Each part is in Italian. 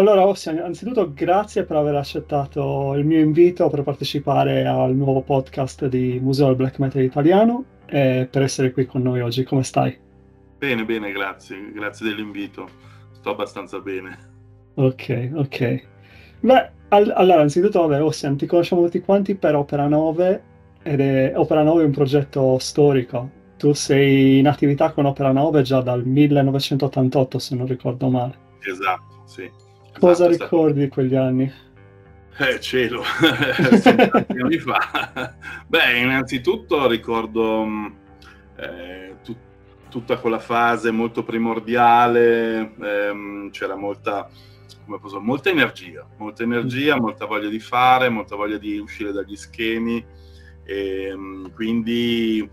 allora, Ossia, anzitutto grazie per aver accettato il mio invito per partecipare al nuovo podcast di Museo del Black Metal Italiano e per essere qui con noi oggi. Come stai? Bene, bene, grazie. Grazie dell'invito. Sto abbastanza bene. Ok, ok. Beh, all- allora, anzitutto, vabbè, Ossian, ti conosciamo tutti quanti per Opera 9 ed è Opera 9 è un progetto storico. Tu sei in attività con Opera 9 già dal 1988, se non ricordo male. Esatto, sì. Cosa esatto, ricordi di quegli anni? Eh, cielo, anni fa. Beh, innanzitutto ricordo eh, tu- tutta quella fase molto primordiale, ehm, c'era molta, come posso, molta energia, molta energia, molta voglia di fare, molta voglia di uscire dagli schemi e ehm, quindi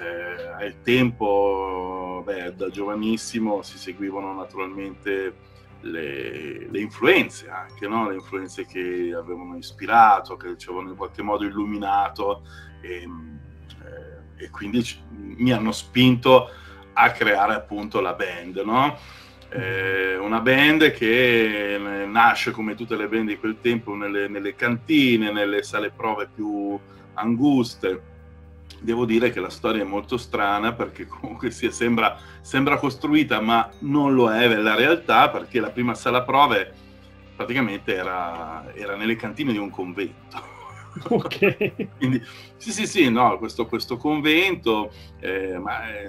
eh, al tempo, beh, da giovanissimo si seguivano naturalmente le, le influenze anche, no? le influenze che avevano ispirato, che ci avevano in qualche modo illuminato e, eh, e quindi ci, mi hanno spinto a creare appunto la band, no? Eh, una band che nasce come tutte le band di quel tempo nelle, nelle cantine, nelle sale prove più anguste, devo dire che la storia è molto strana perché comunque si sembra, sembra, costruita ma non lo è la realtà perché la prima sala prove praticamente era, era nelle cantine di un convento. Ok. Quindi sì sì sì, no, questo, questo convento, eh, ma è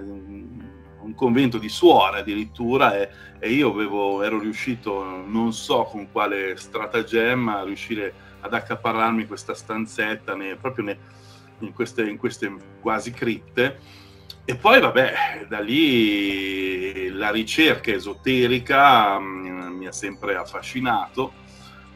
un convento di suore addirittura e, e io avevo, ero riuscito, non so con quale stratagemma, a riuscire ad accaparrarmi questa stanzetta ne, proprio ne, in queste, in queste quasi critte. E poi, vabbè, da lì la ricerca esoterica mm, mi ha sempre affascinato.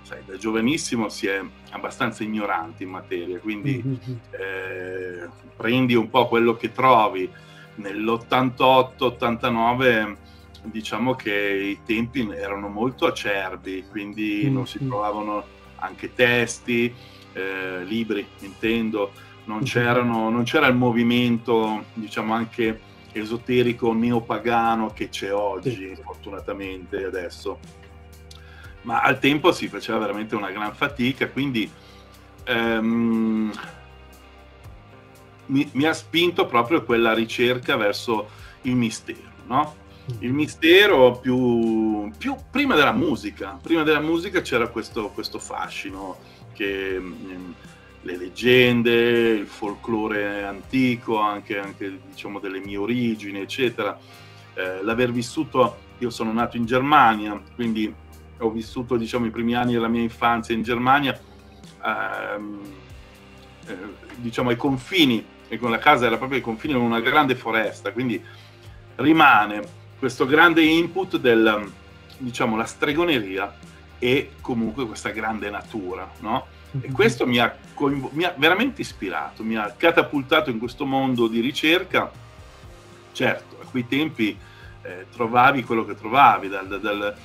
Sai, da giovanissimo si è abbastanza ignoranti in materia, quindi mm-hmm. eh, prendi un po' quello che trovi. Nell'88-89 diciamo che i tempi erano molto acerbi, quindi non si trovavano anche testi, eh, libri, intendo non, non c'era il movimento, diciamo anche esoterico neopagano che c'è oggi, sì. fortunatamente adesso. Ma al tempo si faceva veramente una gran fatica, quindi ehm, mi, mi, ha spinto proprio quella ricerca verso il mistero, no? Mm. Il mistero più, più prima della musica, prima della musica c'era questo, questo fascino che mm, le leggende, il folklore antico, anche, anche diciamo delle mie origini, eccetera. Eh, l'aver vissuto, io sono nato in Germania, quindi ho vissuto diciamo, i primi anni della mia infanzia in Germania, ehm, eh, diciamo ai confini, e con la casa era proprio ai confini con una grande foresta, quindi rimane questo grande input del, diciamo, stregoneria e comunque questa grande natura, no? E questo mi ha, mi ha, veramente ispirato, mi ha catapultato in questo mondo di ricerca. Certo, a quei tempi eh, trovavi quello che trovavi, dal, dal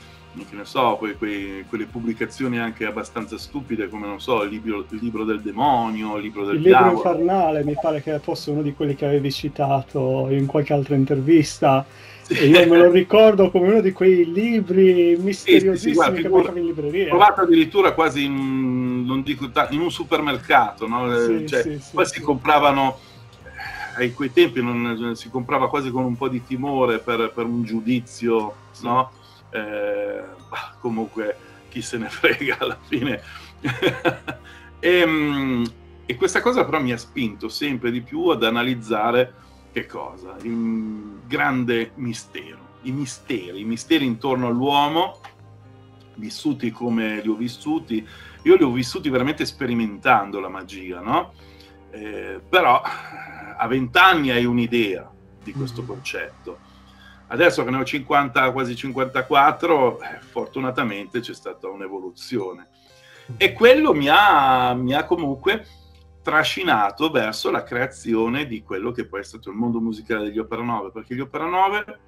che ne so, quei, quei, quelle pubblicazioni anche abbastanza stupide come, non so, il libro, il libro del demonio, il libro del il diavolo. libro infernale, mi pare che fosse uno di quelli che avevi citato in qualche altra intervista io me lo ricordo come uno di quei libri misteriosissimi sì, sì, guarda, che trovavi in libreria. Trovato addirittura quasi in, non dico, in un supermercato, no? Eh, cioè, poi si compravano eh, ai quei tempi non, si comprava quasi con un po' di timore per, per un giudizio, no? Eh, comunque chi se ne frega alla fine. e, ehm, e questa cosa però mi ha spinto sempre di più ad analizzare che cosa? Il grande mistero, i misteri, i misteri intorno all'uomo, vissuti come li ho vissuti. Io li ho vissuti veramente sperimentando la magia, no? Eh, però a vent'anni hai un'idea di questo mm. concetto. Adesso che ne ho 50, quasi 54, eh, fortunatamente c'è stata un'evoluzione. E quello mi ha, mi ha comunque trascinato verso la creazione di quello che poi è stato il mondo musicale degli Opera 9, perché gli Opera 9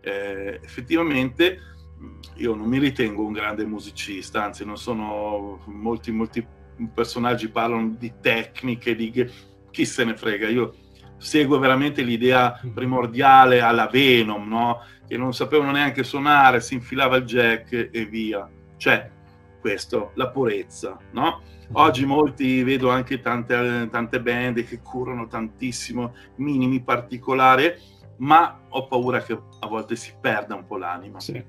eh, effettivamente io non mi ritengo un grande musicista, anzi non sono molti, molti personaggi parlano di tecniche, di chi se ne frega, io seguo veramente l'idea primordiale alla Venom, no? che non sapevano neanche suonare, si infilava il jack e via. c'è questo, la purezza, no? Oggi molti vedo anche tante, tante band che curano tantissimo minimi particolari, ma ho paura che a volte si perda un po' l'anima. Sì.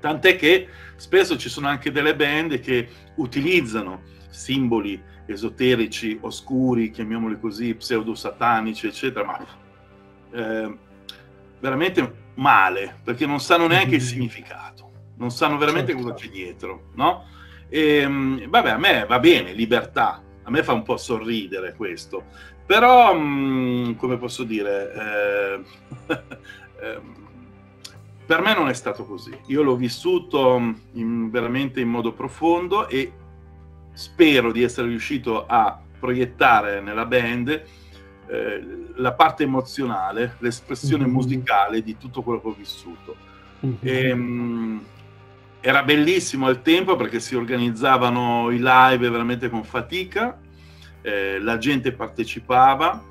Tant'è che spesso ci sono anche delle band che utilizzano simboli esoterici, oscuri, chiamiamoli così, pseudo-satanici, eccetera, ma eh, veramente male, perché non sanno neanche il significato, non sanno veramente certo. cosa c'è dietro, no? E, ehm, vabbè, a me va bene, libertà, a me fa un po' sorridere questo, però, mh, mm, come posso dire, eh, per me non è stato così. Io l'ho vissuto mm, in, veramente in modo profondo e spero di essere riuscito a proiettare nella band eh, la parte emozionale, l'espressione mm-hmm. musicale di tutto quello che ho vissuto. Mm-hmm. E, mh, era bellissimo al tempo perché si organizzavano i live veramente con fatica, eh, la gente partecipava.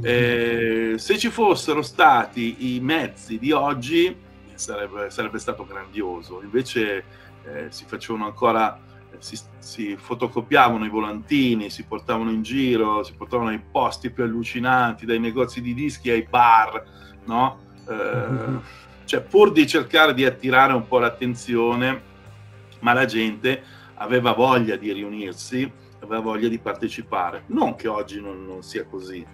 Eh, se ci fossero stati i mezzi di oggi sarebbe, sarebbe stato grandioso, invece eh, si facevano ancora, si, si, fotocopiavano i volantini, si portavano in giro, si portavano ai posti più allucinanti, dai negozi di dischi ai bar, no? Mm-hmm cioè, pur di cercare di attirare un po' l'attenzione, ma la gente aveva voglia di riunirsi, aveva voglia di partecipare. Non che oggi non, non sia così,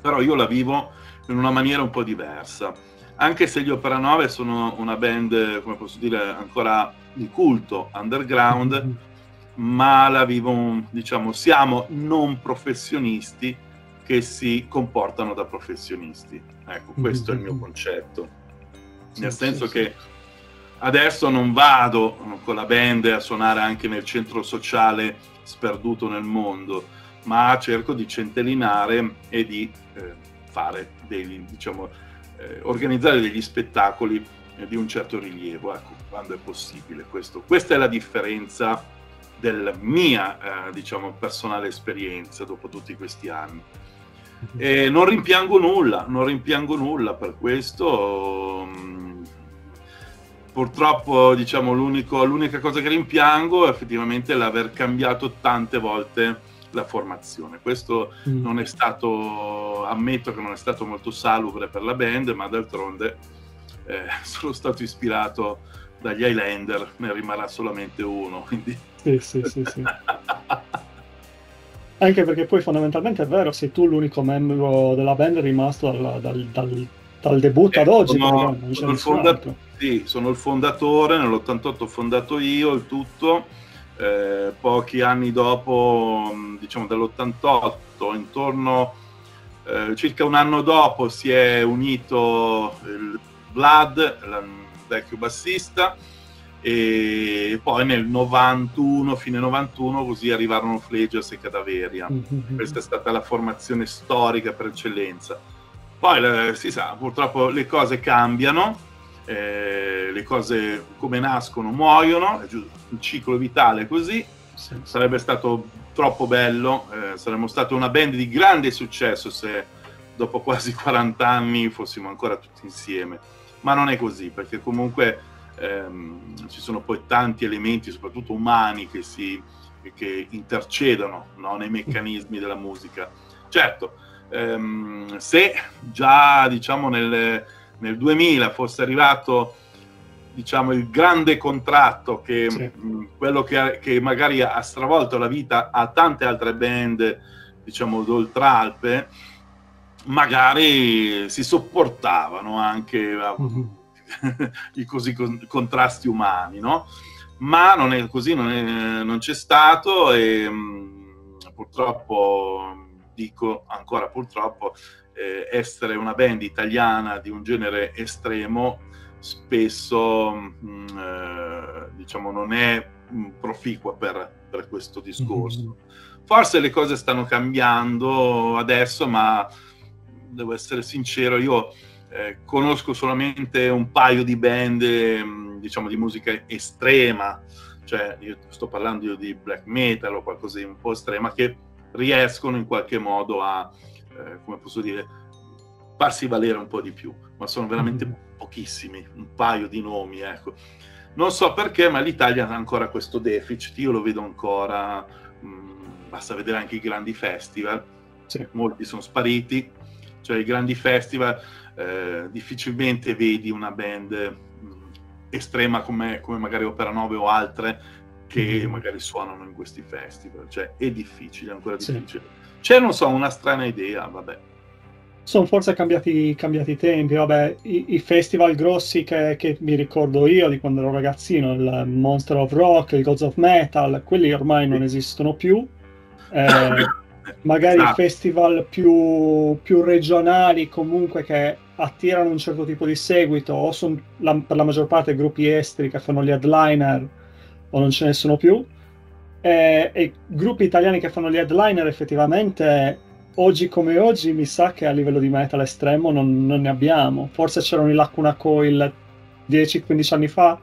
però io la vivo in una maniera un po' diversa. Anche se gli Opera 9 sono una band, come posso dire, ancora di culto, underground, mm-hmm. ma la vivo, diciamo, siamo non professionisti che si comportano da professionisti. Ecco, questo mm-hmm. è il mio concetto nel senso che adesso non vado con la band a suonare anche nel centro sociale sperduto nel mondo, ma cerco di centellinare e di eh, fare degli, diciamo, eh, organizzare degli spettacoli eh, di un certo rilievo, ecco, quando è possibile. Questo. Questa è la differenza della mia, eh, diciamo, personale esperienza dopo tutti questi anni. E non rimpiango nulla, non rimpiango nulla per questo. Um, purtroppo diciamo l'unica cosa che rimpiango è effettivamente l'aver cambiato tante volte la formazione. Questo mm. non è stato, ammetto che non è stato molto salubre per la band, ma d'altronde eh, sono stato ispirato dagli Highlander, ne rimarrà solamente uno. Quindi... Sì, sì, sì, sì. Anche perché poi fondamentalmente è vero, sei tu l'unico membro della band rimasto dal, dal, dal, dal debutto eh, ad oggi. Sono, sono il fondatore sì, sono il fondatore, nell'88 ho fondato io il tutto, eh, pochi anni dopo, diciamo dall'88, intorno, eh, circa un anno dopo si è unito il Vlad, il vecchio bassista, e poi nel 91, fine 91, così arrivarono Flegias e Cadaveria. Mm-hmm. Questa è stata la formazione storica per eccellenza. Poi eh, si sa, purtroppo le cose cambiano, eh, le cose come nascono muoiono, il ciclo vitale è così, sì. sarebbe stato troppo bello, eh, saremmo stati una band di grande successo se dopo quasi 40 anni fossimo ancora tutti insieme, ma non è così perché comunque ehm, ci sono poi tanti elementi, soprattutto umani, che, si, che intercedono no, nei meccanismi della musica. Certo, ehm, se già diciamo nel nel 2000 fosse arrivato diciamo il grande contratto che sì. mh, quello che, che, magari ha stravolto la vita a tante altre band diciamo d'oltralpe magari si sopportavano anche mm-hmm. i così con, contrasti umani no? ma non è così non, è, non c'è stato e mh, purtroppo dico ancora purtroppo eh, essere una band italiana di un genere estremo spesso mh, mm, eh, diciamo non è mm, proficua per, per, questo discorso. Mm-hmm. Forse le cose stanno cambiando adesso, ma devo essere sincero, io eh, conosco solamente un paio di band, mm, diciamo, di musica estrema, cioè io sto parlando di black metal o qualcosa di un po' estrema, che riescono in qualche modo a, eh, come posso dire, farsi valere un po' di più, ma sono veramente mm-hmm. pochissimi, un paio di nomi, ecco. non so perché, ma l'Italia ha ancora questo deficit, io lo vedo ancora, mh, mm, basta vedere anche i grandi festival, sì. molti sono spariti, cioè i grandi festival eh, difficilmente vedi una band mh, mm, estrema come, come, magari Opera 9 o altre che mm. magari suonano in questi festival, cioè è difficile, è ancora difficile. Sì. C'è, non so, una strana idea, vabbè sono forse cambiati, cambiati i tempi. Vabbè, i, i festival grossi che, che, mi ricordo io di quando ero ragazzino, il Monster of Rock, il Gods of Metal, quelli ormai non esistono più. Eh, magari ah. festival più, più, regionali, comunque che attirano un certo tipo di seguito, o sono per la maggior parte gruppi esteri che fanno gli headliner, o non ce ne sono più. E, e gruppi italiani che fanno gli headliner effettivamente oggi come oggi mi sa che a livello di metal estremo non, non ne abbiamo. Forse c'erano i Lacuna Coil 10-15 anni fa.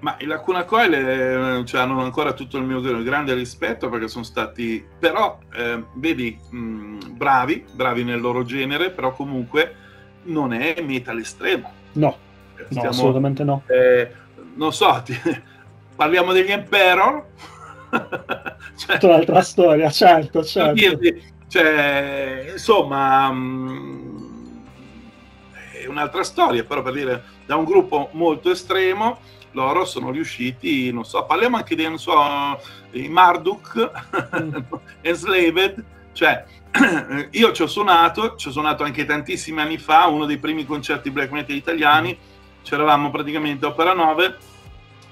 Ma i Lacuna Coil eh, cioè, hanno ancora tutto il mio grande rispetto perché sono stati, però, eh, vedi, mh, bravi, bravi nel loro genere, però comunque non è metal estremo. No, Stiamo, no assolutamente no. Eh, non so, ti, parliamo degli Emperor. cioè, Tutta un'altra storia, certo, certo. Dirti, cioè, insomma, mh, è un'altra storia, però per dire, da un gruppo molto estremo, loro sono riusciti, non so, parliamo anche di, non so, i Marduk, mm. Enslaved, cioè, io ci ho suonato, ci ho suonato anche tantissimi anni fa, uno dei primi concerti black metal italiani, c'eravamo praticamente a Opera 9,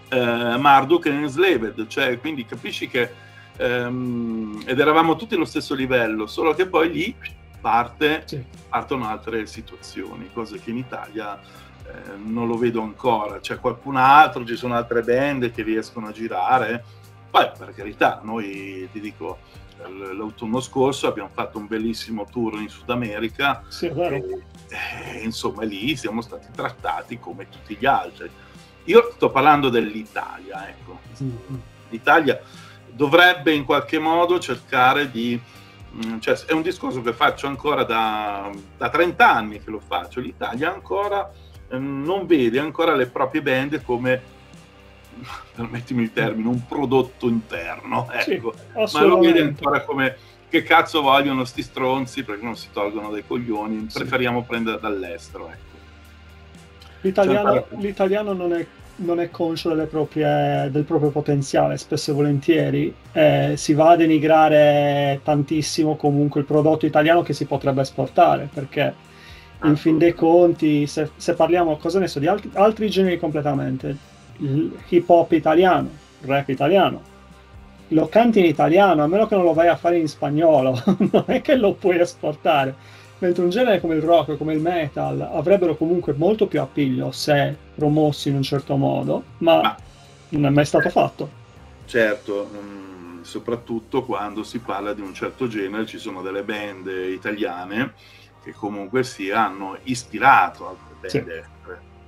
eh, Marduk e Enslaved, cioè, quindi capisci che ehm, ed eravamo tutti allo stesso livello, solo che poi lì parte, sì. partono altre situazioni, cose che in Italia eh, non lo vedo ancora. C'è qualcun altro, ci sono altre band che riescono a girare. Poi, per carità, noi ti dico, l'autunno scorso abbiamo fatto un bellissimo tour in Sud America sì, e, e, insomma lì siamo stati trattati come tutti gli altri. Io sto parlando dell'Italia, ecco. Mm-hmm. L'Italia dovrebbe in qualche modo cercare di... Mm, cioè, è un discorso che faccio ancora da, da 30 anni che lo faccio. L'Italia ancora eh, non vede ancora le proprie band come, permettimi il termine, un prodotto interno, ecco. Sì, ma lo vede ancora come che cazzo vogliono sti stronzi perché non si tolgono dai coglioni, sì. preferiamo prendere dall'estero, ecco. L'italiano, cioè, l'italiano non è non è conscio proprie, del proprio potenziale, spesso e volentieri eh, si va a denigrare tantissimo comunque il prodotto italiano che si potrebbe esportare, perché in fin dei conti, se, se parliamo, cosa ne so, di altri, altri generi completamente, il hip hop italiano, il rap italiano, lo canti in italiano, a meno che non lo vai a fare in spagnolo, non è che lo puoi esportare. Mentre un genere come il rock, come il metal, avrebbero comunque molto più appiglio se promossi in un certo modo, ma, ma non è mai stato fatto. Certo, soprattutto quando si parla di un certo genere, ci sono delle band italiane che comunque si hanno ispirato altre band, sì.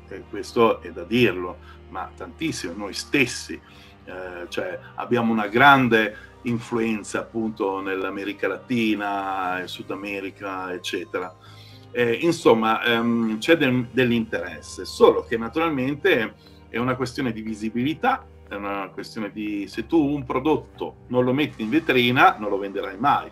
Eh, e questo è da dirlo, ma tantissimo, noi stessi, eh, cioè abbiamo una grande influenza appunto nell'America Latina, Sud America, eccetera. Eh, insomma, ehm, c'è del, dell'interesse, solo che naturalmente è una questione di visibilità, è una questione di se tu un prodotto non lo metti in vetrina, non lo venderai mai.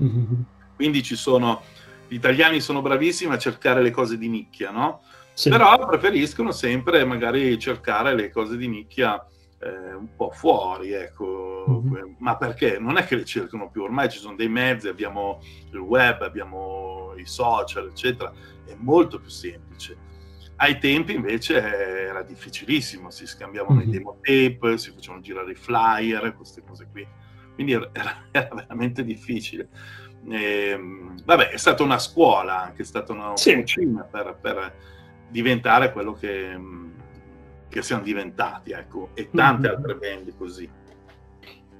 Mm-hmm. Quindi ci sono, gli italiani sono bravissimi a cercare le cose di nicchia, no? Sì. Però preferiscono sempre magari cercare le cose di nicchia eh, un po' fuori, ecco. Mm-hmm. Ma perché? Non è che le cercano più, ormai ci sono dei mezzi, abbiamo il web, abbiamo i social, eccetera, è molto più semplice. Ai tempi invece era difficilissimo, si scambiavano mm-hmm. i demo tape, si facevano girare i flyer, queste cose qui. Quindi era, era veramente difficile. E, ehm, vabbè, è stata una scuola, anche è stata una sì. cucina per, per diventare quello che che siamo diventati, ecco, e tante mm-hmm. altre band così.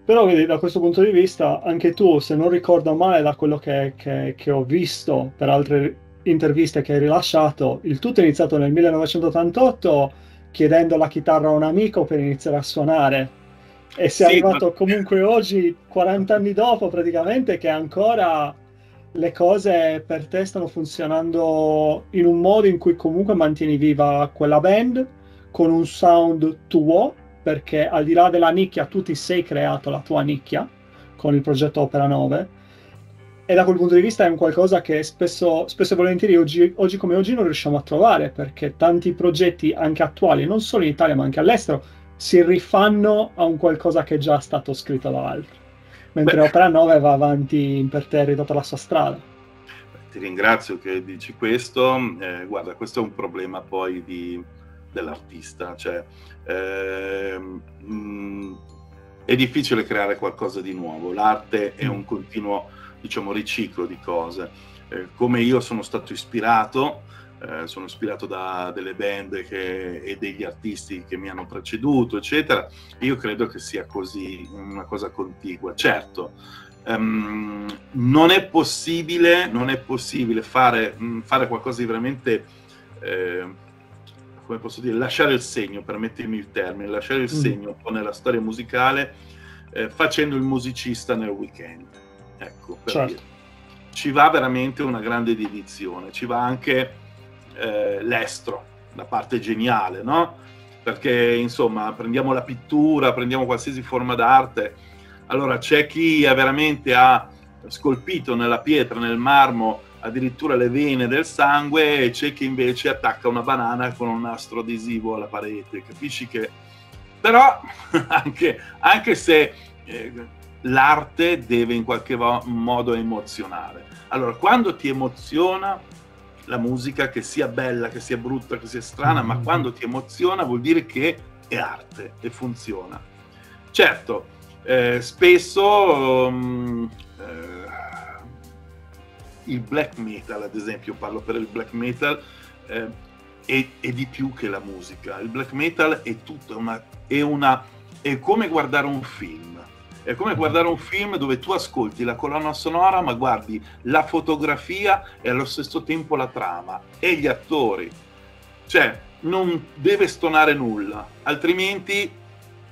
Però vedi, da questo punto di vista, anche tu, se non ricordo male da quello che, che, che ho visto per altre interviste che hai rilasciato, il tutto è iniziato nel 1988 chiedendo la chitarra a un amico per iniziare a suonare e sei sì, arrivato ma... comunque oggi, 40 anni dopo praticamente, che ancora le cose per te stanno funzionando in un modo in cui comunque mantieni viva quella band, con un sound tuo, perché al di là della nicchia tu ti sei creato la tua nicchia con il progetto Opera 9 e da quel punto di vista è un qualcosa che spesso, spesso e volentieri oggi, oggi, come oggi non riusciamo a trovare perché tanti progetti anche attuali, non solo in Italia ma anche all'estero, si rifanno a un qualcosa che è già stato scritto da altri. Mentre Beh. Opera 9 va avanti imperterrita la sua strada. Ti ringrazio che dici questo. Eh, guarda, questo è un problema poi di, dell'artista. Cioè, eh, mh, è difficile creare qualcosa di nuovo. L'arte è un continuo diciamo, riciclo di cose. Eh, come io sono stato ispirato, eh, sono ispirato da delle band che, e degli artisti che mi hanno preceduto, eccetera, io credo che sia così, una cosa contigua. Certo, um, non è possibile, non è possibile fare, mh, mm, fare qualcosa di veramente... Eh, come posso dire, lasciare il segno, permettimi il termine, lasciare il mm. segno nella storia musicale eh, facendo il musicista nel weekend. Ecco, certo. ci va veramente una grande dedizione, ci va anche eh, l'estro, la parte geniale, no? Perché insomma, prendiamo la pittura, prendiamo qualsiasi forma d'arte, allora c'è chi veramente ha scolpito nella pietra, nel marmo, addirittura le vene del sangue e c'è chi invece attacca una banana con un nastro adesivo alla parete, capisci che... Però anche, anche se eh, l'arte deve in qualche modo emozionare. Allora, quando ti emoziona la musica, che sia bella, che sia brutta, che sia strana, mm-hmm. ma quando ti emoziona vuol dire che è arte e funziona. Certo, eh, spesso um, eh, il black metal, ad esempio, parlo per il black metal, eh, è, è, di più che la musica. Il black metal è tutto, una, è, una, è come guardare un film è come guardare un film dove tu ascolti la colonna sonora, ma guardi la fotografia e allo stesso tempo la trama e gli attori. Cioè, non deve stonare nulla, altrimenti,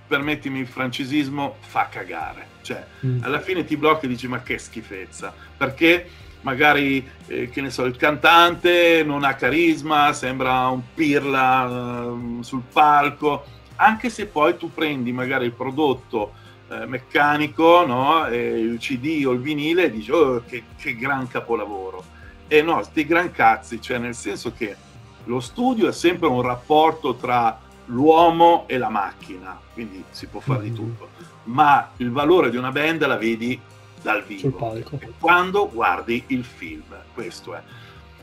permettimi il francesismo, fa cagare. Cioè, mm. alla fine ti blocchi e dici ma che schifezza, perché magari, eh, che ne so, il cantante non ha carisma, sembra un pirla uh, sul palco, anche se poi tu prendi magari il prodotto eh, meccanico, no? Il CD o il vinile e dici, oh, che, che gran capolavoro. E no, sti gran cazzi, cioè nel senso che lo studio è sempre un rapporto tra l'uomo e la macchina, quindi si può fare di mm-hmm. tutto, ma il valore di una band la vedi dal vivo, quando guardi il film, questo è.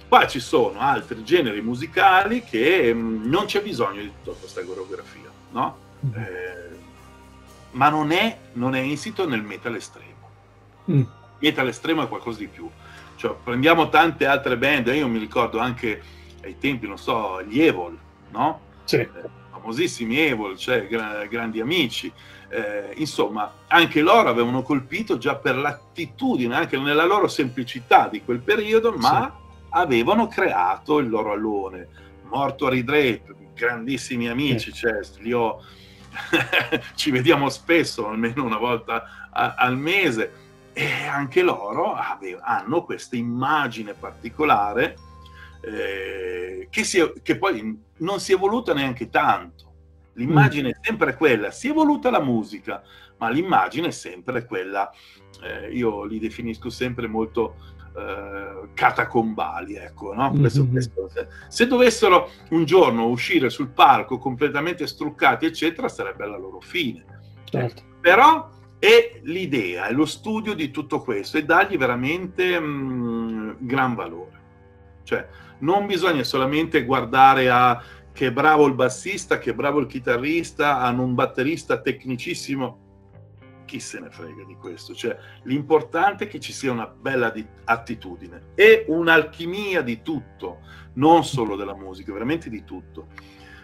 Poi ci sono altri generi musicali che mh, mm, non c'è bisogno di tutta questa coreografia, no? Mm-hmm. Eh, ma non è, non è insito nel metal estremo. Mm. Metal estremo è qualcosa di più. Cioè, prendiamo tante altre band, io mi ricordo anche ai tempi, non so, gli Evil, no? Sì. Eh, famosissimi Evil, cioè gra- grandi amici. Eh, insomma, anche loro avevano colpito già per l'attitudine, anche nella loro semplicità di quel periodo, ma sì. avevano creato il loro allone. Mortuary Drape, grandissimi amici, sì. cioè, li ho ci vediamo spesso, almeno una volta a, al mese, e anche loro ave- hanno questa immagine particolare eh, che, è, che, poi non si è evoluta neanche tanto. L'immagine mm. è sempre quella, si è evoluta la musica, ma l'immagine è sempre quella, eh, io li definisco sempre molto eh, catacombali, ecco, no? questo, mm-hmm. questo, se, se, dovessero un giorno uscire sul palco completamente struccati, eccetera, sarebbe la loro fine. Certo. Però è l'idea, è lo studio di tutto questo e dargli veramente mh, mm, gran valore. Cioè, non bisogna solamente guardare a che bravo il bassista, che bravo il chitarrista, hanno un batterista tecnicissimo chi se ne frega di questo? Cioè, l'importante è che ci sia una bella di- attitudine e un'alchimia di tutto, non solo della musica, veramente di tutto.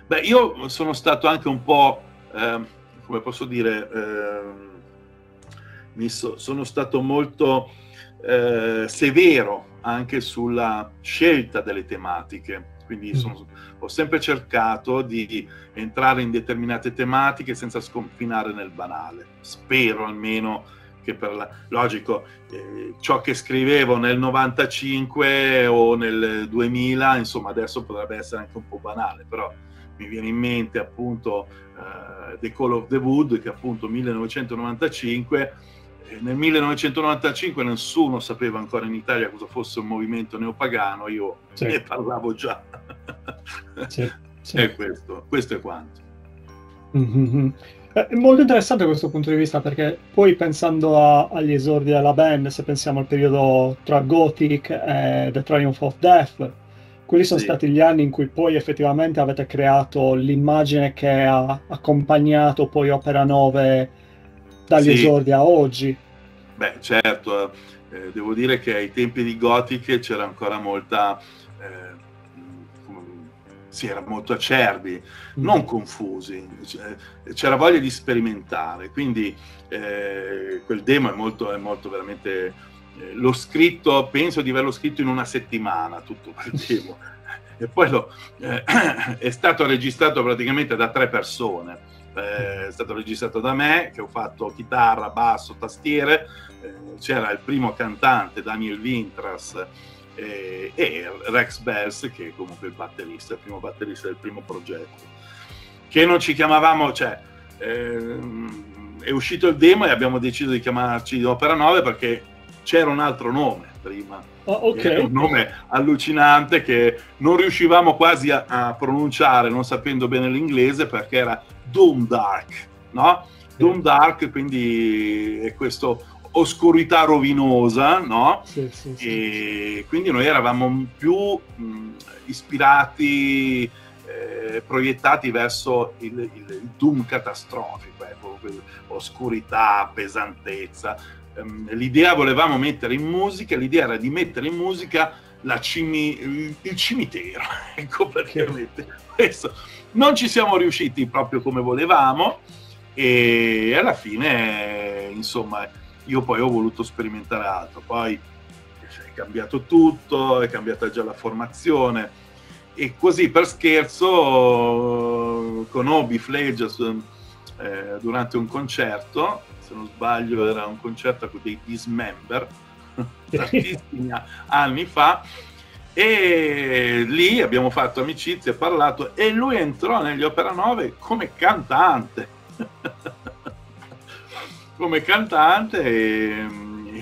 Beh, io sono stato anche un po', eh, come posso dire, eh, so, sono stato molto eh, severo anche sulla scelta delle tematiche quindi mm. sono, ho sempre cercato di entrare in determinate tematiche senza sconfinare nel banale. Spero almeno che per la, logico, eh, ciò che scrivevo nel 95 o nel 2000, insomma adesso potrebbe essere anche un po' banale, però mi viene in mente appunto uh, The Call of the Wood, che appunto 1995 nel 1995 nessuno sapeva ancora in Italia cosa fosse un movimento neopagano, io sì. ne parlavo già. Sì, sì. E questo, questo è quanto. Mm-hmm. È molto interessante questo punto di vista perché poi pensando a, agli esordi della band, se pensiamo al periodo tra Gothic e The Triumph of Death, quelli sono sì. stati gli anni in cui poi effettivamente avete creato l'immagine che ha accompagnato poi Opera 9 dagli sì. esordi a oggi. Beh, certo, eh, devo dire che ai tempi di Gothic c'era ancora molta... Eh, si era molto acerbi, mm. non confusi, c'era voglia di sperimentare, quindi eh, quel demo è molto, è molto veramente... Eh, l'ho scritto, penso di averlo scritto in una settimana, tutto quel demo, e poi lo, eh, è stato registrato praticamente da tre persone eh, è stato registrato da me, che ho fatto chitarra, basso, tastiere, eh, c'era il primo cantante Daniel Vintras eh, e Rex Bells, che è comunque il batterista, il primo batterista del primo progetto, che non ci chiamavamo, cioè ehm, è uscito il demo e abbiamo deciso di chiamarci Opera 9 perché c'era un altro nome prima Oh, okay. un nome allucinante che non riuscivamo quasi a, a, pronunciare, non sapendo bene l'inglese, perché era Doom Dark, no? Doom Dark, quindi è questo oscurità rovinosa, no? Sì, sì, sì. E quindi noi eravamo più mh, ispirati, eh, proiettati verso il, il, il doom catastrofico, ecco, oscurità, pesantezza Ehm, l'idea volevamo mettere in musica, l'idea era di mettere in musica cimi, il cimitero, ecco perché questo. Non ci siamo riusciti proprio come volevamo e alla fine, insomma, io poi ho voluto sperimentare altro, poi è cambiato tutto, è cambiata già la formazione e così per scherzo conobbi Fledges eh, durante un concerto se non sbaglio era un concerto dei Dismember tantissimi anni fa e lì abbiamo fatto amicizia, parlato e lui entrò negli Opera 9 come cantante. Come cantante e,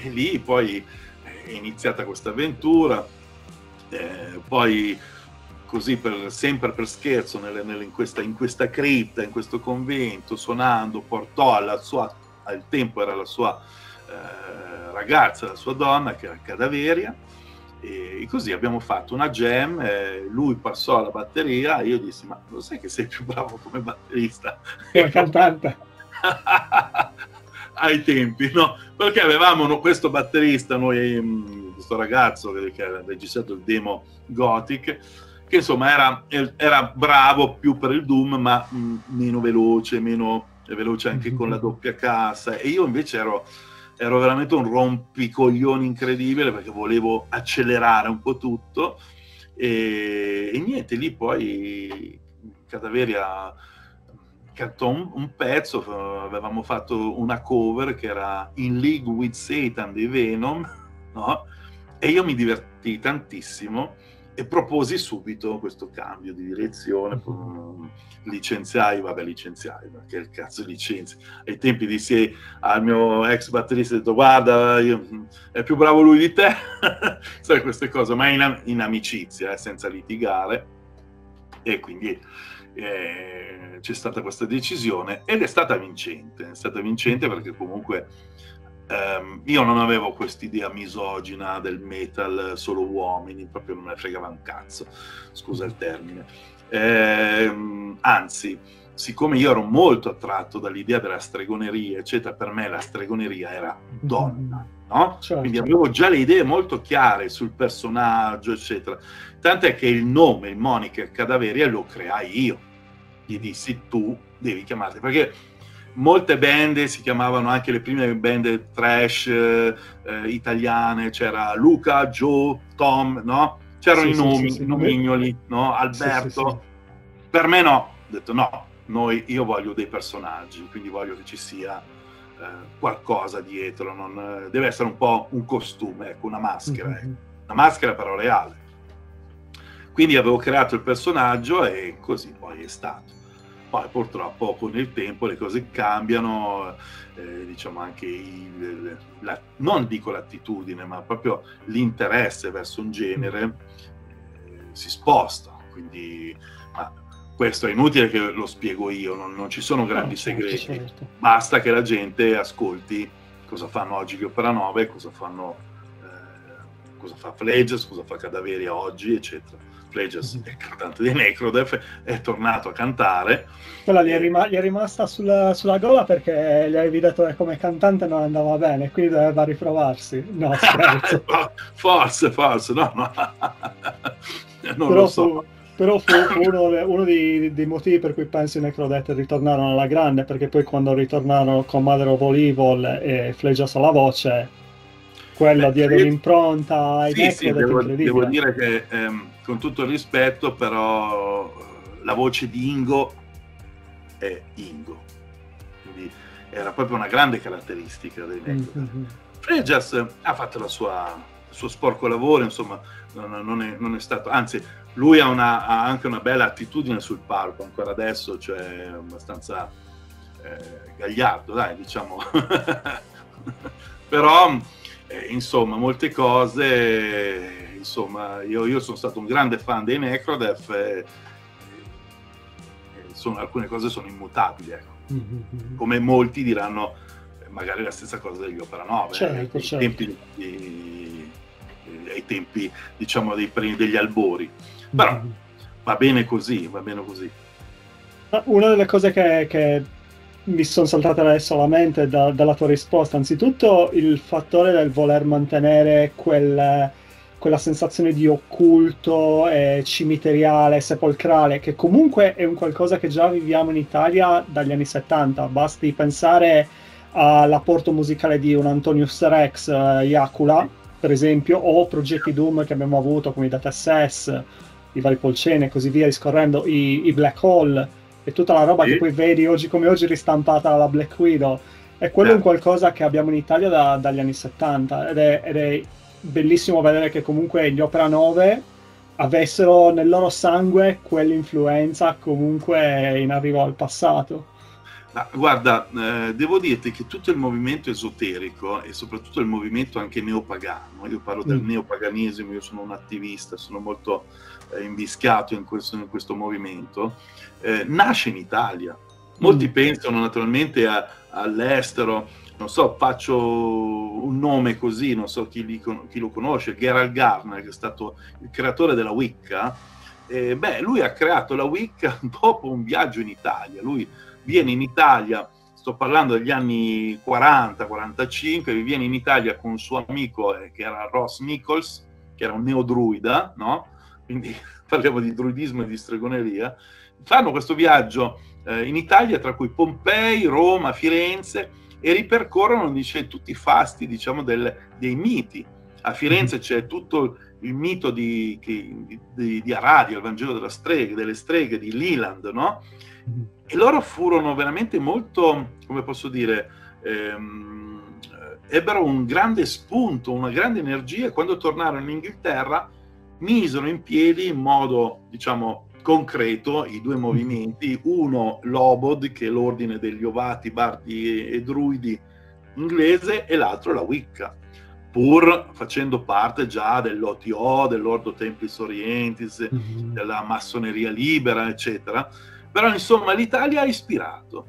e, lì poi è iniziata questa avventura eh, poi così per, sempre per scherzo nelle, nelle, in, questa, in, questa, cripta, in questo convento, suonando, portò alla sua al tempo era la sua eh, ragazza, la sua donna, che era Cadaveria, e così abbiamo fatto una jam, eh, lui passò alla batteria, io dissi, ma lo sai che sei più bravo come batterista? Come cantante. Ai tempi, no? Perché avevamo questo batterista, noi, mm, questo ragazzo che, che ha registrato il demo Gothic, che insomma era, era bravo più per il Doom, ma mh, mm, meno veloce, meno è veloce anche con la doppia cassa. E io invece ero, ero veramente un rompicoglioni incredibile perché volevo accelerare un po' tutto. E, e niente, lì poi Cadaveria cantò un, un, pezzo, avevamo fatto una cover che era In League with Satan dei Venom, no? E io mi divertì tantissimo e proposi subito questo cambio di direzione, licenziai, vabbè licenziai, ma che cazzo licenzi? Ai tempi dissi al mio ex batterista, ho detto guarda, io, è più bravo lui di te, sai queste cose, ma in, in amicizia, eh, senza litigare, e quindi eh, c'è stata questa decisione ed è stata vincente, è stata vincente perché comunque Um, io non avevo quest'idea misogina del metal solo uomini, proprio non me ne fregava un cazzo, scusa il termine. Um, anzi, siccome io ero molto attratto dall'idea della stregoneria, eccetera, per me la stregoneria era donna, no? Certo. Quindi avevo già le idee molto chiare sul personaggio, eccetera. Tant'è che il nome, il Monica Cadaveria, lo creai io. Gli dissi tu devi chiamarti, perché molte band si chiamavano anche le prime band trash eh, eh, italiane, c'era Luca, Joe, Tom, no? C'erano sì, i nomi, sì, sì, i nomignoli, no? Alberto. Per me no, ho detto no, noi, io voglio dei personaggi, quindi voglio che ci sia qualcosa dietro, non, deve essere un po' un costume, ecco, una maschera, mm-hmm. una maschera però reale. Quindi avevo creato il personaggio e così poi è stato. Poi purtroppo con il tempo le cose cambiano, eh, diciamo anche il, la, non dico l'attitudine, ma proprio l'interesse verso un genere eh, si sposta. Quindi ma questo è inutile che lo spiego io, non, non ci sono grandi no, certo, segreti, certo. basta che la gente ascolti cosa fanno oggi gli Opera 9, cosa fanno eh, cosa fa Fledges, cosa fa Cadaveria oggi, eccetera. Fledges, il cantante di Necrodef, è tornato a cantare. Quella gli è, rim- gli è rimasta sulla, sulla, gola perché gli avevi detto che come cantante non andava bene, quindi doveva riprovarsi. No, scherzo. forse, forse, no, no. non Però lo so. Fu, però fu, uno, uno dei, dei, motivi per cui penso i Necrodet ritornarono alla grande, perché poi quando ritornarono con Mother of Evil e Fleggias alla voce, quello Beh, diede un'impronta ai sì, sì, devo, devo, dire che ehm, con tutto il rispetto però la voce di Ingo è Ingo. Quindi era proprio una grande caratteristica dei Necrodet mm-hmm. Frejas ha fatto sua, il suo sporco lavoro insomma non, non, è, non è stato anzi lui ha, una, ha, anche una bella attitudine sul palco ancora adesso cioè abbastanza eh, gagliardo dai diciamo. Però eh, insomma, molte cose, insomma, io, io, sono stato un grande fan dei Necrodef e, e sono, alcune cose sono immutabili, ecco. mm-hmm. come molti diranno magari la stessa cosa degli Opera 9, certo, ai, certo. Tempi di, ai tempi, diciamo, dei, degli albori. Però mm-hmm. va bene così, va bene così. Una delle cose che, che mi sono saltate adesso alla mente da, dalla tua risposta. Anzitutto il fattore del voler mantenere quel, quella sensazione di occulto, eh, cimiteriale, sepolcrale, che comunque è un qualcosa che già viviamo in Italia dagli anni 70. Basti pensare all'apporto musicale di un Antonius Rex, uh, Iacula, per esempio, o progetti Doom che abbiamo avuto come i Data SS, i vari Polcene e così via, discorrendo, i, i Black Hole e tutta la roba sì. che poi vedi oggi come oggi ristampata alla Black Widow. E quello è un qualcosa che abbiamo in Italia da, dagli anni 70 ed è, ed è, bellissimo vedere che comunque gli Opera 9 avessero nel loro sangue quell'influenza comunque in arrivo al passato. Ah, guarda, eh, devo dirti che tutto il movimento esoterico e soprattutto il movimento anche neopagano, io parlo mm. del neopaganesimo, io sono un attivista, sono molto eh, invischiato in questo, in questo movimento, eh, nasce in Italia. Molti mm. pensano naturalmente a, all'estero, non so, faccio un nome così, non so chi, li, chi lo conosce, Gerald Garner, che è stato il creatore della Wicca. Eh, beh, lui ha creato la Wicca dopo un viaggio in Italia. Lui viene in Italia, sto parlando degli anni 40-45, viene in Italia con un suo amico eh, che era Ross Nichols, che era un neodruida, no? Quindi parliamo di druidismo e di stregoneria fanno questo viaggio eh, in Italia, tra cui Pompei, Roma, Firenze, e ripercorrono dice, tutti i fasti diciamo, del, dei miti. A Firenze c'è tutto il mito di, di, di, di Aradia, il Vangelo della streghe, delle streghe, di Leland, no? E loro furono veramente molto, come posso dire, ehm, ebbero un grande spunto, una grande energia e quando tornarono in Inghilterra misero in piedi in modo, diciamo, concreto i due movimenti, uno l'Obod, che è l'ordine degli Ovati, Bardi e, Druidi inglese, e l'altro la Wicca, pur facendo parte già dell'OTO, dell'Ordo Templis Orientis, mm-hmm. della massoneria libera, eccetera. Però insomma l'Italia ha ispirato,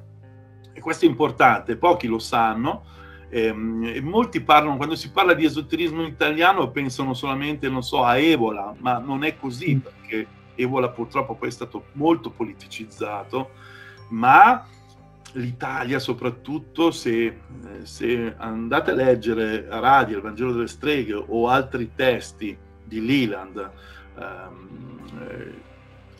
e questo è importante, pochi lo sanno, ehm, e molti parlano, quando si parla di esoterismo italiano, pensano solamente, non so, a Evola, ma non è così, mm. perché Evola purtroppo poi è stato molto politicizzato, ma l'Italia soprattutto, se, eh, se andate a leggere a radio il Vangelo delle streghe o altri testi di Leland, ehm, eh,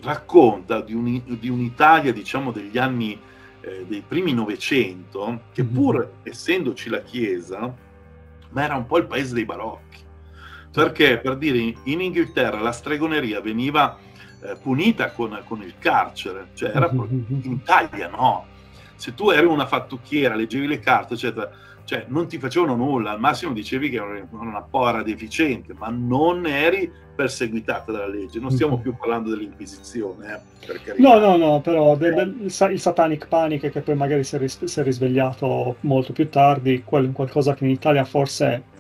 racconta di, un, di, un'Italia, diciamo, degli anni eh, dei primi Novecento, che mhm. pur essendoci la Chiesa, ma era un po' il paese dei barocchi. Perché, per dire, in Inghilterra la stregoneria veniva eh, punita con, con, il carcere, cioè era, in Italia no. se tu eri una fattucchiera, leggevi le carte, eccetera, cioè non ti facevano nulla, al massimo dicevi che eri una povera deficiente, ma non eri perseguitata dalla legge. Non stiamo più parlando dell'Inquisizione. Eh, no, no, no, però de, de, il Satanic Panic che poi magari si è, ris- si è risvegliato molto più tardi, quel, qualcosa che in Italia forse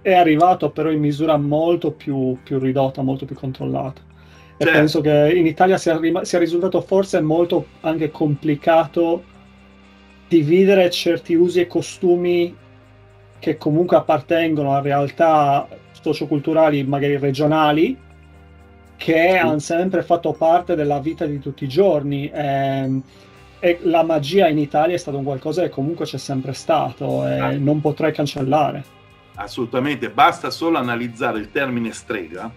è arrivato però in misura molto più, più ridotta, molto più controllata. Certo. penso che in Italia sia, sia risultato forse molto anche complicato dividere certi usi e costumi che comunque appartengono a realtà socioculturali, magari regionali, che sì. hanno sempre fatto parte della vita di tutti i giorni. E, ehm, e la magia in Italia è stato un qualcosa che comunque c'è sempre stato e ah. non potrei cancellare. Assolutamente, basta solo analizzare il termine strega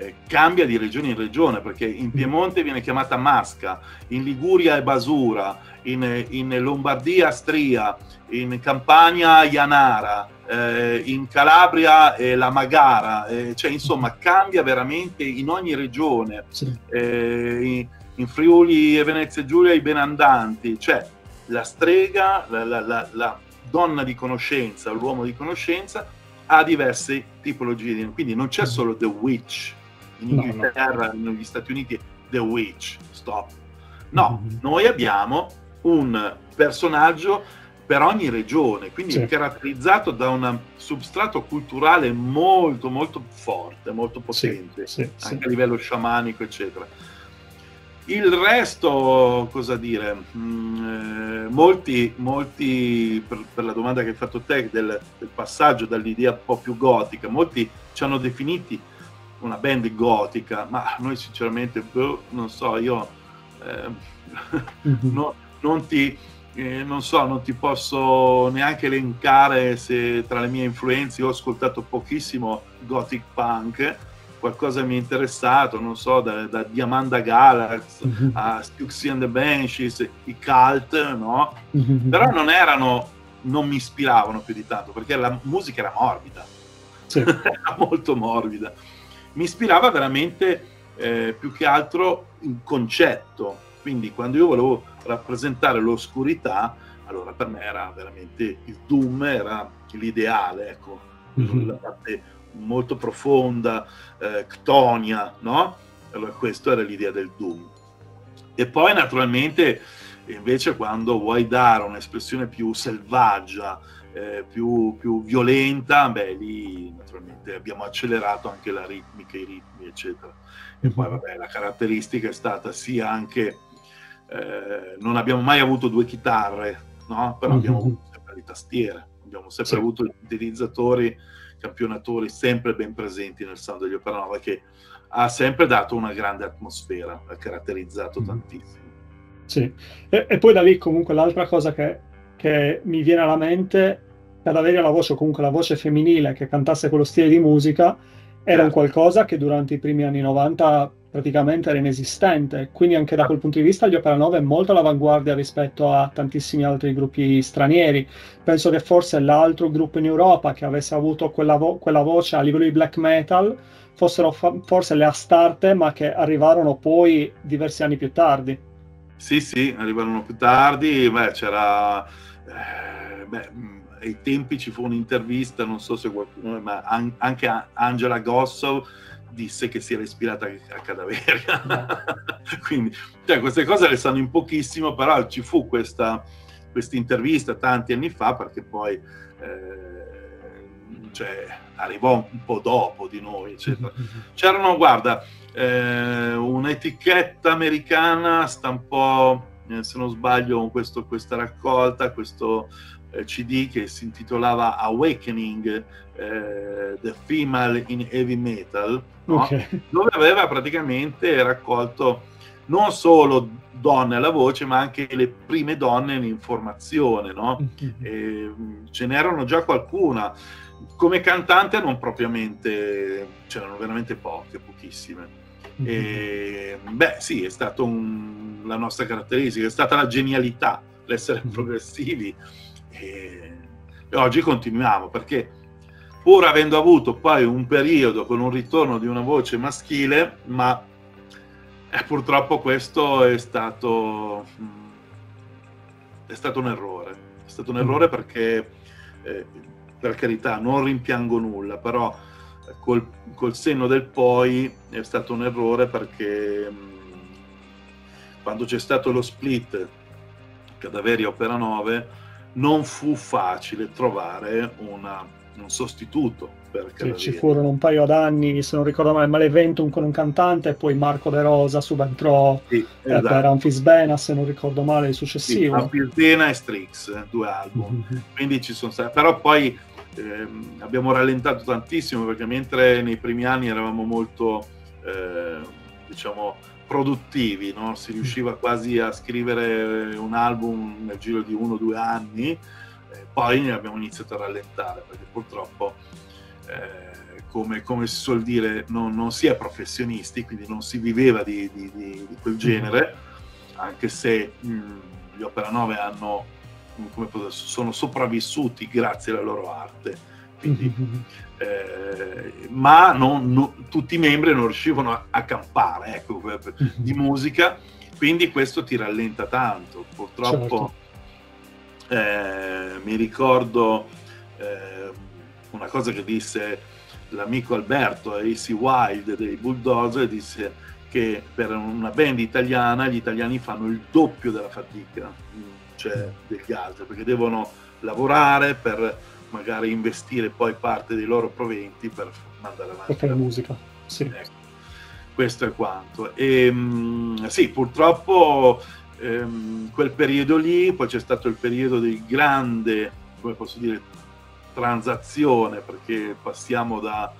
eh, cambia di regione in regione, perché in mm. Piemonte viene chiamata masca, in Liguria è basura, in, in Lombardia stria, in Campania Ianara, eh, in Calabria è la Magara, eh, cioè insomma cambia veramente in ogni regione, sì. Eh, in, in, Friuli e Venezia Giulia i benandanti, cioè la strega, la, la, la, la donna di conoscenza, l'uomo di conoscenza ha diverse tipologie, quindi non c'è mm. solo The Witch, in Inghilterra, negli Stati Uniti, The Witch, stop. No, mm-hmm. noi abbiamo un personaggio per ogni regione, quindi sì. caratterizzato da un substrato culturale molto molto forte, molto potente, sì, sì, anche a livello sciamanico, eccetera. Il resto, cosa dire? Mm, eh, molti, molti per, per, la domanda che hai fatto te del, del passaggio dall'idea un po' più gotica, molti ci hanno definiti una band gotica, ma noi sinceramente, boh, non so, io eh, no, non ti... Eh, non so, non ti posso neanche elencare se tra le mie influenze ho ascoltato pochissimo gothic punk, qualcosa mi è interessato, non so, da, da Diamanda Galax mm-hmm. a Stuxy and the Banshees, i cult, no? Mm-hmm. Però non erano, non mi ispiravano più di tanto, perché la musica era morbida, sì. era molto morbida mi ispirava veramente eh, più che altro il concetto. Quindi quando io volevo rappresentare l'oscurità, allora per me era veramente il Doom, era l'ideale, ecco, mm-hmm. la parte molto profonda, eh, ctonia, no? Allora questa era l'idea del Doom. E poi naturalmente invece quando vuoi dare un'espressione più selvaggia, eh, più, più, violenta, beh, lì naturalmente abbiamo accelerato anche la ritmica, i ritmi, eccetera. E poi, mhm. vabbè, la caratteristica è stata sia anche, eh, non abbiamo mai avuto due chitarre, no? Però abbiamo mhm. avuto sempre le tastiere, abbiamo sempre sì. avuto utilizzatori, campionatori sempre ben presenti nel sound degli Opera Nova che ha sempre dato una grande atmosfera, ha caratterizzato mm. tantissimo. Sì, e, e, poi da lì comunque l'altra cosa che che mi viene alla mente per avere la voce o comunque la voce femminile che cantasse quello stile di musica era un certo. qualcosa che durante i primi anni 90 praticamente era inesistente, quindi anche da quel punto di vista gli Opera 9 è molto all'avanguardia rispetto a tantissimi altri gruppi stranieri. Penso che forse l'altro gruppo in Europa che avesse avuto quella, vo- quella voce a livello di black metal fossero fa- forse le Astarte, ma che arrivarono poi diversi anni più tardi. Sì, sì, arrivarono più tardi, beh, c'era eh, beh, ai tempi ci fu un'intervista, non so se qualcuno, ma an- anche Angela Gossov disse che si era ispirata a Cadaveria. Quindi, cioè, queste cose le sanno in pochissimo, però ci fu questa intervista tanti anni fa perché poi eh, cioè, arrivò un po' dopo di noi, eccetera. C'erano, guarda, eh, un'etichetta americana stampò eh, se non sbaglio, questo, questa raccolta, questo eh, CD che si intitolava Awakening eh, The Female in Heavy Metal, no? okay. dove aveva praticamente raccolto non solo donne alla voce, ma anche le prime donne in informazione. No? e, ce n'erano già qualcuna. Come cantante non propriamente, c'erano veramente poche, pochissime. E, beh, sì, è stata la nostra caratteristica, è stata la genialità, l'essere mm-hmm. progressivi. E, e, oggi continuiamo perché, pur avendo avuto poi un periodo con un ritorno di una voce maschile, ma eh, purtroppo questo è stato. Mm, è stato un errore. È stato un errore mm. perché, eh, per carità, non rimpiango nulla, però col, col, senno del poi è stato un errore perché mm, quando c'è stato lo split Cadaveri Opera 9 non fu facile trovare una, un sostituto sì, ci furono un paio d'anni, se non ricordo male, Maleventum con un cantante e poi Marco De Rosa subentrò sì, esatto. eh, per Anfisbena, se non ricordo male, il successivo. Sì, Anfisbena e Strix, due album. Mm-hmm. Quindi ci sono stati... Però poi ehm, abbiamo rallentato tantissimo perché mentre nei primi anni eravamo molto, eh, diciamo, produttivi, no? si riusciva quasi a scrivere un album nel giro di uno o due anni, eh, poi abbiamo iniziato a rallentare perché purtroppo, eh, come, come, si suol dire, non, non, si è professionisti, quindi non si viveva di, di, di, di quel genere, anche se mh, gli Opera 9 hanno, posso, sono sopravvissuti grazie alla loro arte quindi, eh, ma non, non, tutti i membri non riuscivano a, a campare ecco, di musica, quindi questo ti rallenta tanto. Purtroppo certo. eh, mi ricordo eh, una cosa che disse l'amico Alberto AC Wild dei Bulldozer, disse che per una band italiana gli italiani fanno il doppio della fatica, cioè mm. degli altri, perché devono lavorare per magari investire poi parte dei loro proventi per mandare avanti. Per fare musica, sì. Ecco, questo è quanto. E, mh, sì, purtroppo ehm, quel periodo lì, poi c'è stato il periodo del grande, come posso dire, transazione, perché passiamo da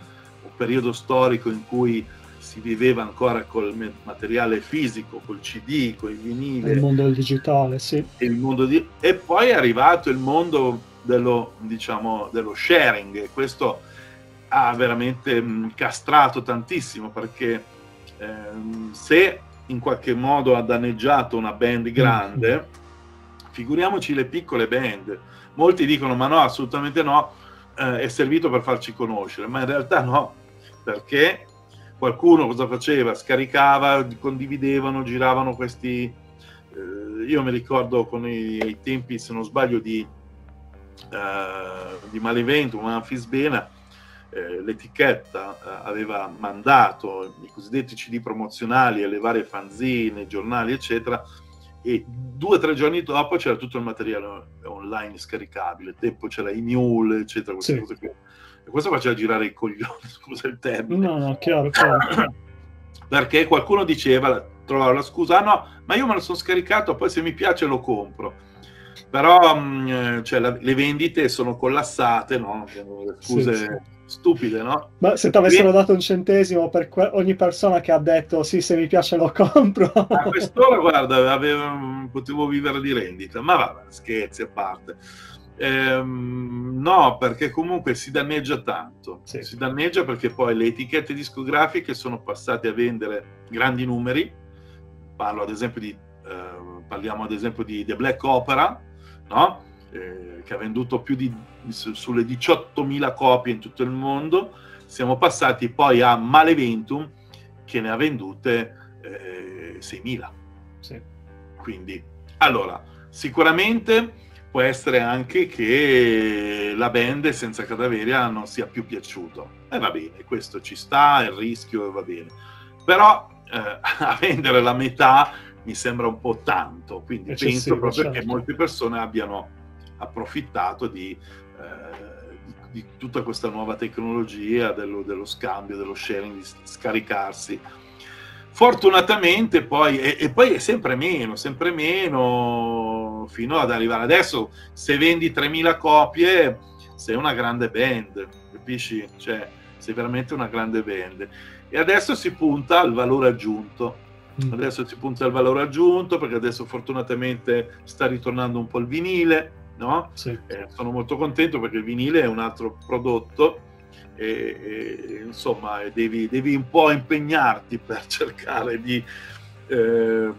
un periodo storico in cui si viveva ancora col materiale fisico, col CD, con il vinile. Il mondo del digitale, sì. Di... E poi è arrivato il mondo dello, diciamo, dello sharing e questo ha veramente mh, castrato tantissimo perché ehm, se in qualche modo ha danneggiato una band grande, figuriamoci le piccole band. Molti dicono ma no, assolutamente no, eh, è servito per farci conoscere, ma in realtà no, perché qualcuno cosa faceva? Scaricava, condividevano, giravano questi... Eh, io mi ricordo con i, i tempi, se non sbaglio, di eh, di Malevento, Manfisbena, eh, l'etichetta eh, aveva mandato i cosiddetti CD promozionali alle varie fanzine, giornali, eccetera, e due o tre giorni dopo c'era tutto il materiale online scaricabile, tempo c'era i mule, eccetera, queste sì. cose qui. E questo faceva girare i coglioni, scusa il termine. No, no, chiaro, chiaro. Perché qualcuno diceva, trovava la scusa, ah no, ma io me lo sono scaricato, poi se mi piace lo compro però mh, mm, cioè, la, le vendite sono collassate, no? scuse sì, sì. stupide, no? Ma se ti avessero dato un centesimo per que- ogni persona che ha detto sì, se mi piace lo compro. A quest'ora, guarda, avevo, potevo vivere di rendita, ma vabbè, scherzi a parte. Ehm, no, perché comunque si danneggia tanto. Sì. Si danneggia perché poi le etichette discografiche sono passate a vendere grandi numeri. Parlo ad esempio di, eh, parliamo ad esempio di The Black Opera, no? eh, che ha venduto più di sulle 18.000 copie in tutto il mondo, siamo passati poi a Maleventum che ne ha vendute eh, 6.000. Sì. Quindi, allora, sicuramente può essere anche che la band senza Cadaveria non sia più piaciuto. E eh, va bene, questo ci sta, il rischio va bene. Però eh, a vendere la metà mi sembra un po' tanto, quindi penso proprio certo. che molte persone abbiano approfittato di, eh, di, di tutta questa nuova tecnologia, dello, dello, scambio, dello sharing, di scaricarsi. Fortunatamente poi, e, e poi è sempre meno, sempre meno, fino ad arrivare adesso, se vendi 3.000 copie sei una grande band, capisci? Cioè, sei veramente una grande band. E adesso si punta al valore aggiunto Mm. Adesso si punta al valore aggiunto perché adesso fortunatamente sta ritornando un po' il vinile, no? Sì. Eh, sono molto contento perché il vinile è un altro prodotto e, e insomma devi, devi, un po' impegnarti per cercare di eh,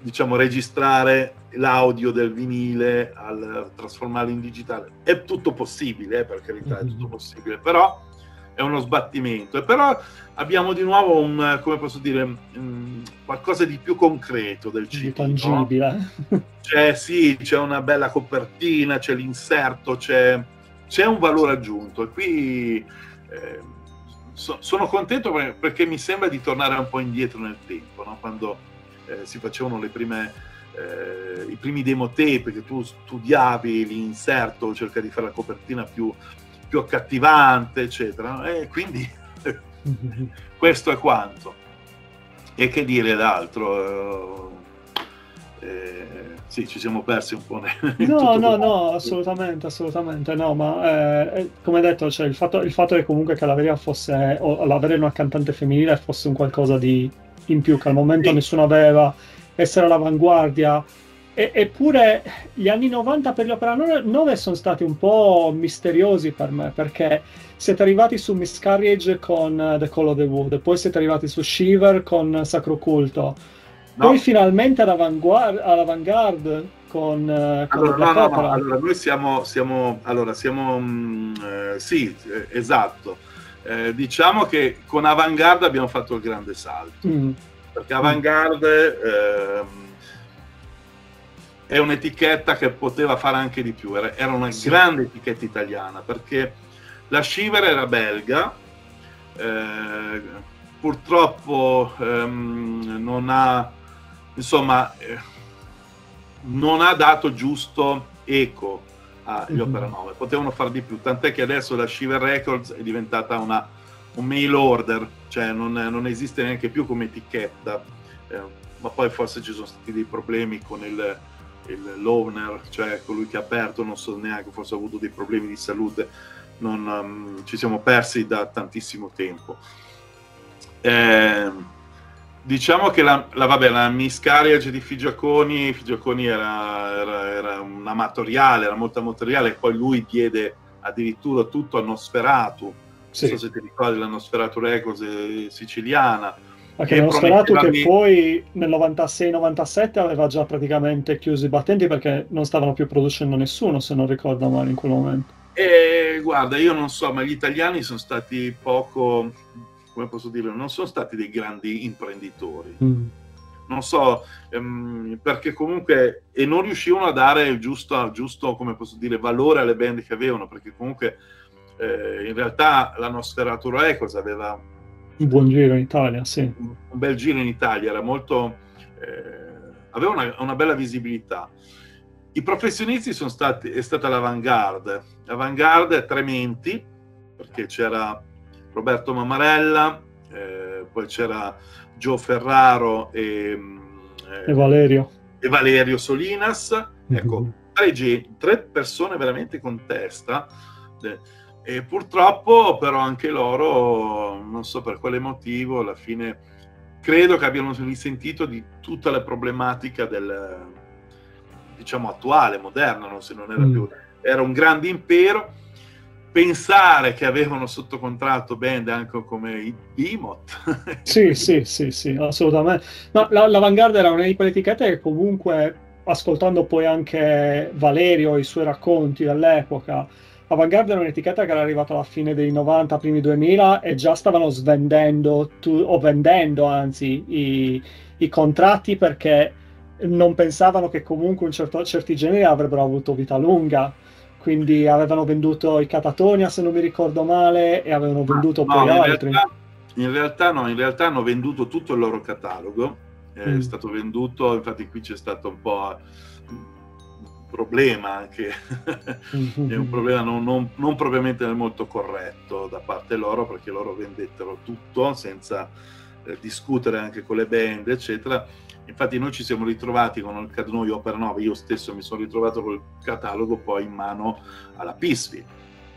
diciamo registrare l'audio del vinile al trasformarlo in digitale. È tutto possibile, eh, per carità, è tutto mm-hmm. possibile, però è uno sbattimento. Però abbiamo di nuovo un, come posso dire, um, qualcosa di più concreto del CD. Tangibile. No? C'è, sì, c'è una bella copertina, c'è l'inserto, c'è, c'è un valore aggiunto. E qui eh, so, sono contento perché mi sembra di tornare un po' indietro nel tempo, no? quando eh, si facevano le prime, eh, i primi demo tape che tu studiavi l'inserto, cerca di fare la copertina più, più accattivante, eccetera. E quindi questo è quanto. E che dire d'altro? Eh, sì, ci siamo persi un po'. no, no, no, assolutamente, assolutamente no, ma eh, come detto, cioè, il, fatto, il fatto che comunque Calaveria fosse, o l'avere una cantante femminile fosse un qualcosa di in più che al momento sì. nessuno aveva, essere all'avanguardia, e, eppure gli anni 90 per l'Opera 9 sono stati un po' misteriosi per me, perché siete arrivati su Miscarriage con uh, The Call of the Wood, poi siete arrivati su Shiver con Sacro Culto, no. poi finalmente all'Avantgarde con, uh, con allora, no, no, no, allora noi siamo, siamo allora siamo mm, eh, sì, eh, esatto. Eh, diciamo che con Avantgarde abbiamo fatto il grande salto. Mm. Perché Avantgarde eh, è un'etichetta che poteva fare anche di più, era, una sì. grande etichetta italiana perché la Shiver era belga, eh, purtroppo ehm, non ha insomma eh, non ha dato giusto eco agli mm-hmm. Opera 9 potevano fare di più tant'è che adesso la Shiver Records è diventata una, un mail order cioè non, non esiste neanche più come etichetta eh, ma poi forse ci sono stati dei problemi con il, il l'owner cioè colui che ha aperto non so neanche forse ha avuto dei problemi di salute non, um, ci siamo persi da tantissimo tempo. Eh, diciamo che la, la, vabbè, la miscarriage di Figiaconi, Figiaconi era, era, era, un amatoriale, era molto amatoriale, poi lui diede addirittura tutto a Nosferatu, sì. non so se ti ricordi la Nosferatu Records eh, siciliana. Ma che Nosferatu che poi nel 96-97 aveva già praticamente chiuso i battenti perché non stavano più producendo nessuno, se non ricordo male in quel momento. E guarda, io non so, ma gli italiani sono stati poco, come posso dire, non sono stati dei grandi imprenditori. Mm. Non so, ehm, perché comunque, e non riuscivano a dare il giusto, giusto, come posso dire, valore alle band che avevano, perché comunque eh, in realtà la Nosferatu Records aveva un buon giro in Italia, sì. Un, un bel giro in Italia, era molto... Eh, aveva una, una bella visibilità i professionisti sono stati, è stata l'Avantgarde. L'Avantgarde è Trementi, perché c'era Roberto Mamarella, eh, poi c'era Gio Ferraro e, eh, e, Valerio. e Valerio Solinas. Mm-hmm. Ecco, tre, tre, persone veramente con testa. E purtroppo però anche loro, non so per quale motivo, alla fine credo che abbiano risentito di tutta la problematica del, diciamo attuale, moderna, non, se non era mm. più, era un grande impero. Pensare che avevano sotto contratto band anche come i Beamot. sì, sì, sì, sì, assolutamente. No, la, L'Avanguardia era una di quelle etichette che comunque, ascoltando poi anche Valerio e i suoi racconti dell'epoca, Avanguard era un'etichetta che era arrivata alla fine dei 90, primi 2000 e già stavano svendendo tu, o vendendo anzi i, i contratti perché non pensavano che comunque certo, certi generi avrebbero avuto vita lunga. Quindi avevano venduto i Catatonia, se non mi ricordo male, e avevano venduto no, poi in altri. Realtà, in realtà no, in realtà hanno venduto tutto il loro catalogo. È mm. stato venduto, infatti qui c'è stato un po' problema anche, è un problema non, non, non propriamente molto corretto da parte loro, perché loro vendettero tutto senza eh, discutere anche con le band, eccetera. Infatti noi ci siamo ritrovati con il noi Opera 9, io stesso mi sono ritrovato col catalogo poi in mano alla Peaceville,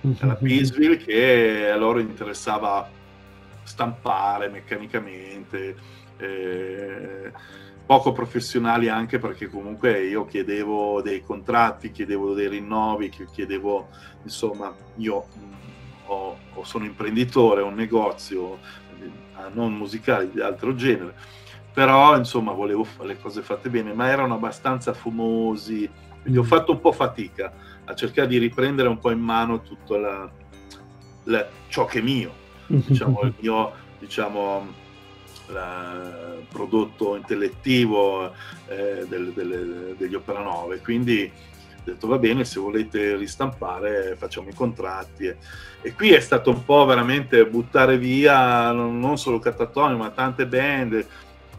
alla Peaceville che a loro interessava stampare meccanicamente, eh, poco professionali anche perché comunque io chiedevo dei contratti, chiedevo dei rinnovi, chiedevo, insomma, io ho, sono imprenditore, ho un negozio, eh, non musicale, di altro genere però insomma volevo fare le cose fatte bene, ma erano abbastanza fumosi, quindi ho mm. fatto un po' fatica a cercare di riprendere un po' in mano tutto la, la, ciò che è mio. diciamo, il mio diciamo, prodotto intellettivo eh, del, del, degli Opera 9. Quindi ho detto va bene, se volete ristampare facciamo i contratti. E, e qui è stato un po' veramente buttare via non, non solo Catatonio, ma tante band,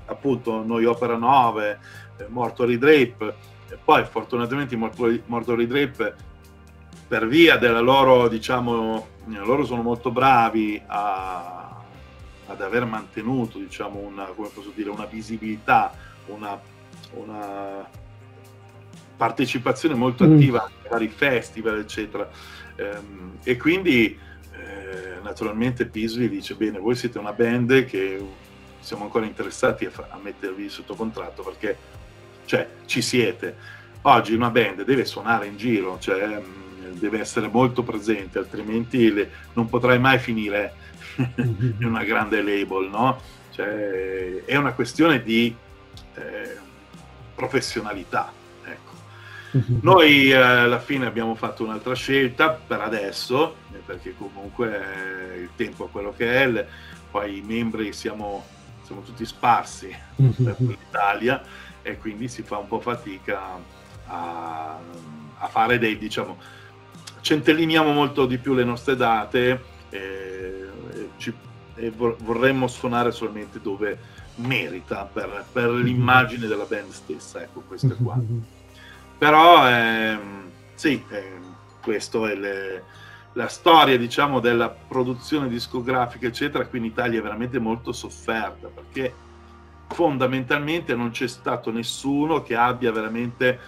appunto noi Opera 9, eh, Mortuary Drape, e poi fortunatamente i Mortuary Drape per via della loro, diciamo, loro sono molto bravi a, ad aver mantenuto, diciamo, una, come posso dire, una visibilità, una, una partecipazione molto mm. attiva mm. a vari festival, eccetera. Ehm, e quindi eh, naturalmente Pisvi dice, bene, voi siete una band che siamo ancora interessati a, fa- a mettervi sotto contratto perché cioè, ci siete. Oggi una band deve suonare in giro, cioè mm, deve essere molto presente, altrimenti le, non potrai mai finire in una grande label, no? Cioè, è una questione di eh, professionalità. Ecco. Noi eh, alla fine abbiamo fatto un'altra scelta per adesso, eh, perché comunque eh, il tempo è quello che è, poi i membri siamo, siamo tutti sparsi per l'Italia e quindi si fa un po' fatica a, a fare dei, diciamo, centelliniamo molto di più le nostre date e, ci, e vorremmo suonare solamente dove merita per, per l'immagine della band stessa, ecco questo qua. Però ehm, sì, eh, questa è le, la storia diciamo della produzione discografica eccetera qui in Italia è veramente molto sofferta perché fondamentalmente non c'è stato nessuno che abbia veramente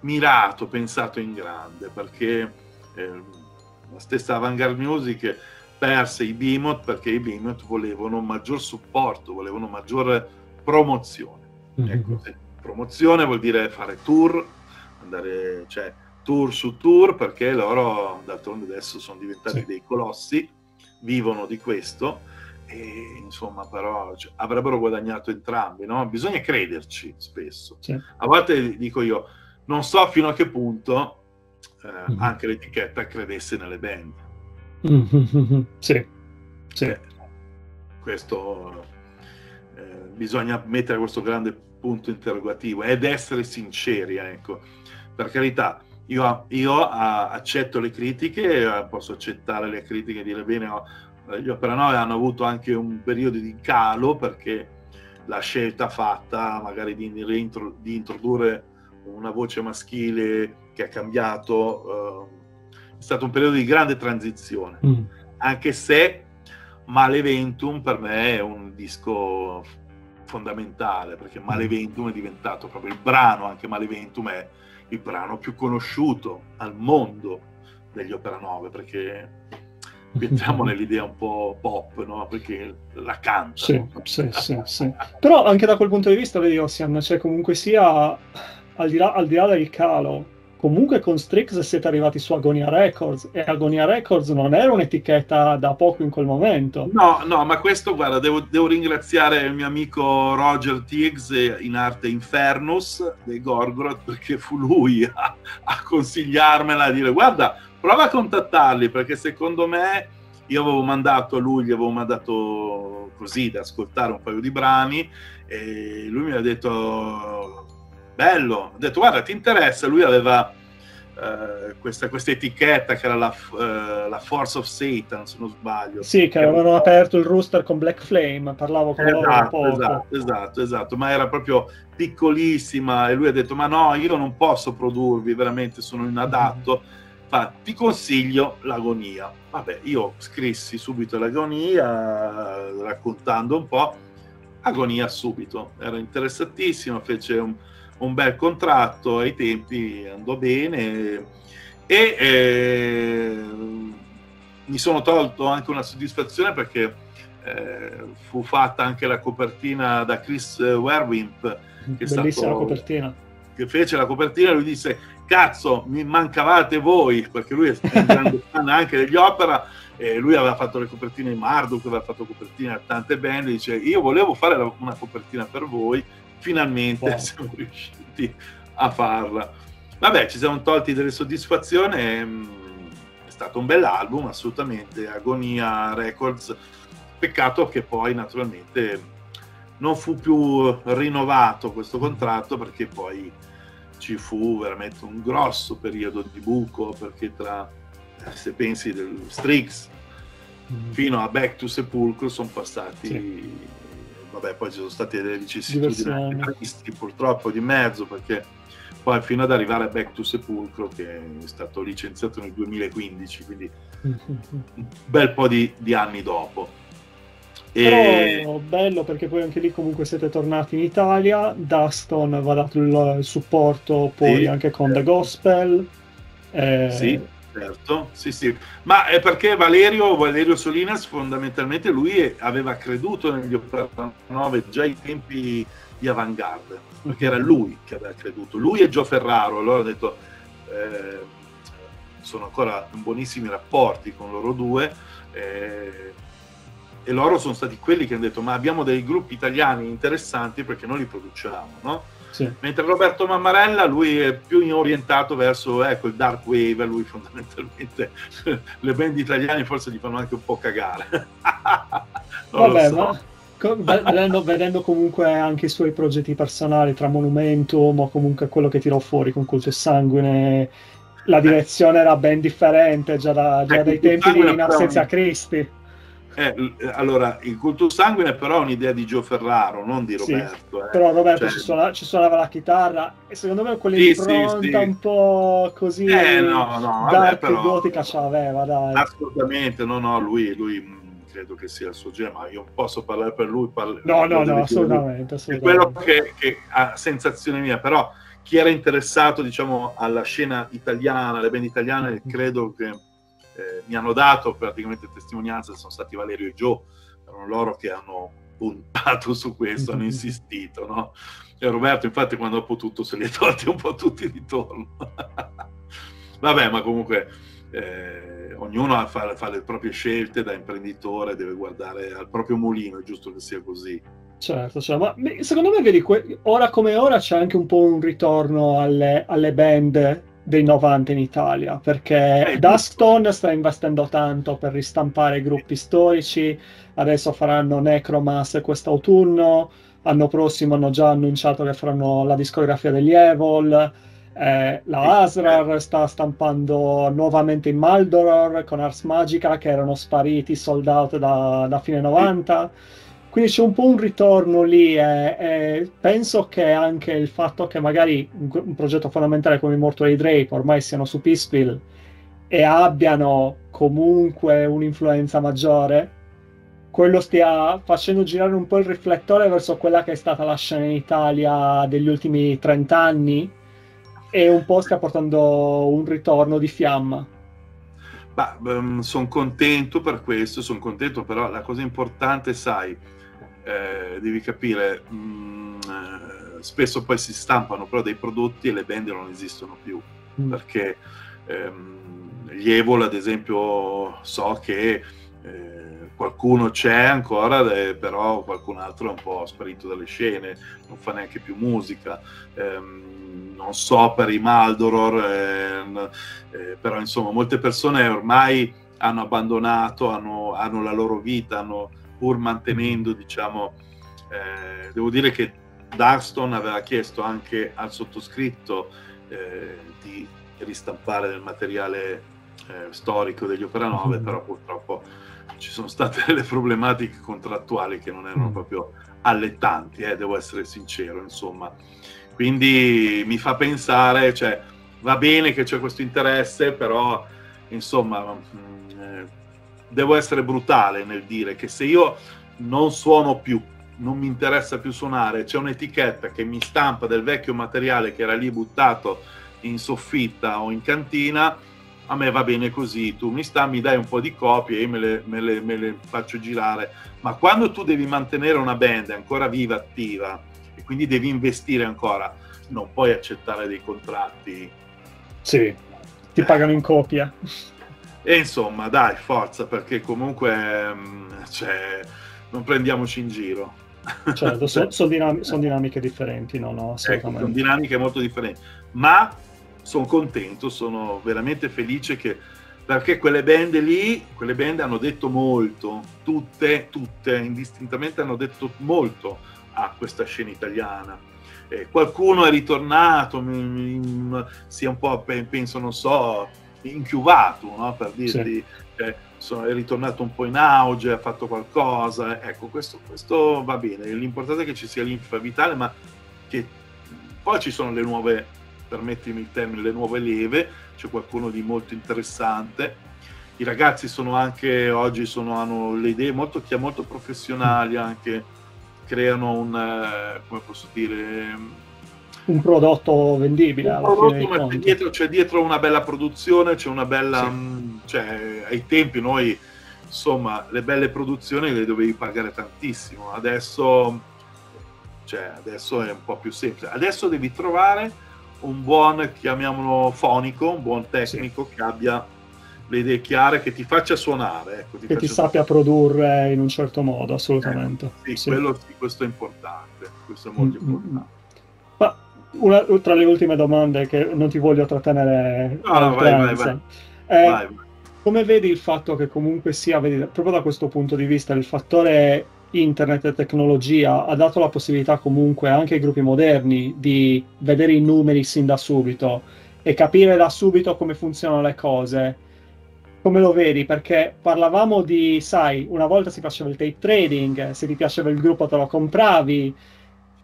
mirato, pensato in grande perché eh, la stessa Vanguard Music perse i Beamot perché i Beamot volevano maggior supporto, volevano maggiore promozione. Mm-hmm. Ecco, promozione vuol dire fare tour, andare, cioè tour su tour, perché loro d'altronde adesso sono diventati sì. dei colossi, vivono di questo e insomma però cioè, avrebbero guadagnato entrambi, no? Bisogna crederci spesso. Sì. A volte dico io, non so fino a che punto eh, mm. anche l'etichetta credesse nelle band. Sì, sì. Eh, questo eh, bisogna mettere questo grande punto interrogativo ed essere sinceri, ecco. Per carità, io, io a, accetto le critiche, posso accettare le critiche e dire bene, oh, gli Opera 9 hanno avuto anche un periodo di calo perché la scelta fatta magari di, di introdurre una voce maschile che ha cambiato, uh, è stato un periodo di grande transizione, mm. anche se Maleventum per me è un disco fondamentale, perché mm. Maleventum è diventato proprio il brano, anche Maleventum è il brano più conosciuto al mondo degli Opera 9, perché entriamo nell'idea un po' pop, no? perché la canta. Sì, sì, sì, sì, Però anche da quel punto di vista, vedi Ossian, cioè comunque sia, al di là, al di là del calo, comunque con Strix siete arrivati su Agonia Records e Agonia Records non era un'etichetta da poco in quel momento. No, no, ma questo, guarda, devo, devo ringraziare il mio amico Roger Tiggs, in arte Infernus, dei Gorgoroth, perché fu lui a, a consigliarmela, a dire guarda, prova a contattarli, perché secondo me io avevo mandato a lui, gli avevo mandato così da ascoltare un paio di brani e lui mi ha detto bello. Ho detto, guarda, ti interessa? Lui aveva eh, questa, questa, etichetta che era la, eh, la, Force of Satan, se non sbaglio. Sì, che avevano aperto il rooster con Black Flame, parlavo con esatto, loro un po'. Esatto, esatto, esatto, ma era proprio piccolissima e lui ha detto, ma no, io non posso produrvi, veramente sono inadatto. Mm-hmm. Fa, ti consiglio l'agonia. Vabbè, io scrissi subito l'agonia, raccontando un po'. Agonia subito, era interessatissimo, fece un, un bel contratto, ai tempi andò bene e eh, mi sono tolto anche una soddisfazione perché eh, fu fatta anche la copertina da Chris Werwimp che, stato, copertina. che fece la copertina e lui disse cazzo mi mancavate voi perché lui è un grande fan anche degli opera e lui aveva fatto le copertine di Marduk aveva fatto copertine a tante band dice io volevo fare una copertina per voi finalmente wow. siamo riusciti a farla. Vabbè, ci siamo tolti delle soddisfazioni, mm, stato un bell'album, assolutamente, Agonia Records, peccato che poi naturalmente non fu più rinnovato questo contratto perché poi ci fu veramente un grosso periodo di buco perché tra, se pensi del Strix mm. fino a Back to Sepulcro sono passati sì. Vabbè poi ci sono state delle vicissitudini purtroppo di mezzo perché poi fino ad arrivare a Back to Sepulcro che è stato licenziato nel 2015 quindi un bel po' di, di anni dopo e... Però bello perché poi anche lì comunque siete tornati in Italia, Duston va dato il, supporto poi sì, anche con certo. The Gospel. Eh... Sì, certo, sì, sì. Ma è perché Valerio, Valerio Solinas fondamentalmente lui aveva creduto negli 89 già ai tempi di Avantgarde, perché era lui che aveva creduto, lui e Gio Ferraro, allora ha detto... Eh, sono ancora in buonissimi rapporti con loro due. Eh, e loro sono stati quelli che hanno detto ma abbiamo dei gruppi italiani interessanti perché noi li produciamo, no? Sì. Mentre Roberto Mammarella lui è più orientato verso ecco, il dark wave, lui fondamentalmente le band italiane forse gli fanno anche un po' cagare. Vabbè, so. ma vedendo, vedendo, comunque anche i suoi progetti personali tra Monumentum o comunque quello che tirò fuori con Culto e Sanguine, la direzione era ben differente già, da, già ecco, dai tempi di In Assenza Cristi. Eh, allora, il culto sanguine però è un'idea di Gio Ferraro, non di Roberto. Sì, eh. Però Roberto cioè... ci, suona, ci, suonava la chitarra e secondo me quell'impronta sì, sì, un po' così eh, no, no, dark però, gotica ce l'aveva, dai. Assolutamente, no, no, lui, lui mm, credo che sia il suo genere, ma io posso parlare per lui. Parlo, no, no, no, assolutamente, assolutamente. È quello che, che ha sensazione mia, però chi era interessato, diciamo, alla scena italiana, alle band italiane, mm-hmm. credo che eh, mi hanno dato praticamente testimonianza, sono stati Valerio e Joe, erano loro che hanno puntato su questo, hanno insistito, no? E Roberto infatti quando ha potuto se li ha tolti un po' tutti ritorno. Vabbè, ma comunque eh, ognuno fa, fa, le proprie scelte da imprenditore, deve guardare al proprio mulino, è giusto che sia così. Certo, cioè, ma secondo me, vedi, ora come ora c'è anche un po' un ritorno alle, alle band dei 90 in Italia perché eh, Duston sta investendo tanto per ristampare i gruppi storici adesso faranno Necromas quest'autunno l'anno prossimo hanno già annunciato che faranno la discografia degli Evil eh, la Asrar sta stampando nuovamente in Maldoror con Ars Magica che erano spariti sold out da, da fine 90 quindi c'è un po' un ritorno lì e, e, penso che anche il fatto che magari un, un progetto fondamentale come Mortuary Drape ormai siano su Peaceville e abbiano comunque un'influenza maggiore, quello stia facendo girare un po' il riflettore verso quella che è stata la scena in Italia degli ultimi 30 anni e un po' stia portando un ritorno di fiamma. Um, ehm, sono contento per questo, sono contento però la cosa importante, sai, eh, devi capire, mh, mm, eh, spesso poi si stampano però dei prodotti e le band non esistono più, mm. perché ehm, gli Evol ad esempio so che eh, qualcuno c'è ancora, eh, però qualcun altro è un po' sparito dalle scene, non fa neanche più musica. Ehm, non so per i Maldoror, ehm, eh, però insomma molte persone ormai hanno abbandonato, hanno, hanno la loro vita, hanno pur mantenendo, diciamo, eh, devo dire che Darston aveva chiesto anche al sottoscritto eh, di ristampare del materiale eh, storico degli Opera 9, mm. però purtroppo ci sono state delle problematiche contrattuali che non erano mm. proprio allettanti, eh, devo essere sincero, insomma. Quindi mi fa pensare, cioè, va bene che c'è questo interesse, però, insomma, mm, eh, devo essere brutale nel dire che se io non suono più, non mi interessa più suonare, c'è un'etichetta che mi stampa del vecchio materiale che era lì buttato in soffitta o in cantina, a me va bene così, tu mi sta, mi dai un po' di copie e io me le, me, le, me le faccio girare, ma quando tu devi mantenere una band ancora viva, attiva, e quindi devi investire ancora, non puoi accettare dei contratti. Sì, ti pagano in copia. E insomma, dai, forza, perché comunque mm, cioè, non prendiamoci in giro. Certo, sono son dinam- son dinamiche differenti, no, no, ecco, sono dinamiche molto differenti, ma sono contento, sono veramente felice che perché quelle band lì, quelle band hanno detto molto, tutte, tutte, indistintamente hanno detto molto a questa scena italiana. Eh, qualcuno è ritornato, in, sia un po', penso, non so, inchiuvato, no? per dirti, sì. cioè, sono, è ritornato un po' in auge, ha fatto qualcosa, ecco, questo, questo va bene, l'importante è che ci sia l'infa vitale, ma che poi ci sono le nuove, permettimi il termine, le nuove leve, c'è qualcuno di molto interessante. I ragazzi sono anche oggi sono, hanno le idee molto, molto professionali, anche creano un, eh, come posso dire, un prodotto vendibile. Un prodotto, ma c'è dietro, c'è dietro, una bella produzione, c'è una bella... Sì. Mh, mm, cioè, ai tempi noi, insomma, le belle produzioni le dovevi pagare tantissimo. Adesso, cioè, adesso è un po' più semplice. Adesso devi trovare un buon, chiamiamolo fonico, un buon tecnico sì. che abbia le idee chiare, che ti faccia suonare. Ecco, ti che ti sappia suonare. produrre in un certo modo, assolutamente. Eh, sì, sì. Quello, questo è importante, questo è molto mm-hmm. importante. Ma una, tra le ultime domande che non ti voglio trattenere no, no, vai, vai, vai. Eh, vai, come vedi il fatto che comunque sia, vedi, proprio da questo punto di vista, il fattore internet e tecnologia ha dato la possibilità comunque anche ai gruppi moderni di vedere i numeri sin da subito e capire da subito come funzionano le cose. Come lo vedi? Perché parlavamo di, sai, una volta si faceva il tape trading, se ti piaceva il gruppo te lo compravi,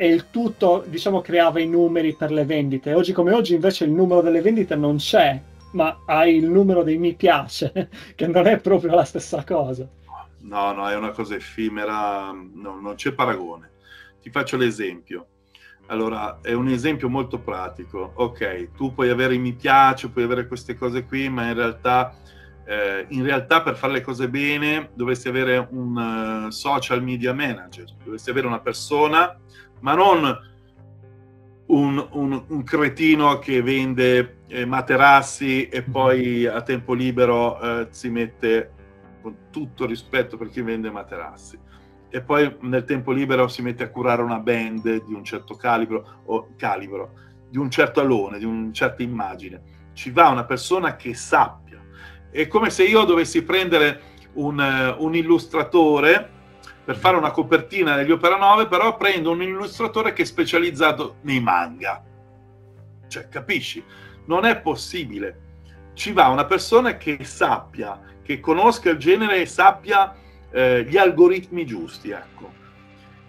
e il tutto, diciamo, creava i numeri per le vendite. Oggi come oggi invece il numero delle vendite non c'è, ma hai il numero dei mi piace, che non è proprio la stessa cosa. No, no, è una cosa effimera, no, non c'è paragone. Ti faccio l'esempio. Allora, è un esempio molto pratico. Ok, tu puoi avere i mi piace, puoi avere queste cose qui, ma in realtà, eh, in realtà per fare le cose bene dovresti avere un uh, social media manager, dovresti avere una persona ma non un, un, un cretino che vende eh, materassi e poi a tempo libero eh, si mette con tutto rispetto per chi vende materassi e poi nel tempo libero si mette a curare una band di un certo calibro o calibro, di un certo alone, di una certa immagine. Ci va una persona che sappia. È come se io dovessi prendere un, uh, un illustratore per fare una copertina degli Opera 9, però prendo un illustratore che è specializzato nei manga. Cioè, capisci? Non è possibile. Ci va una persona che sappia, che conosca il genere e sappia eh, gli algoritmi giusti, ecco.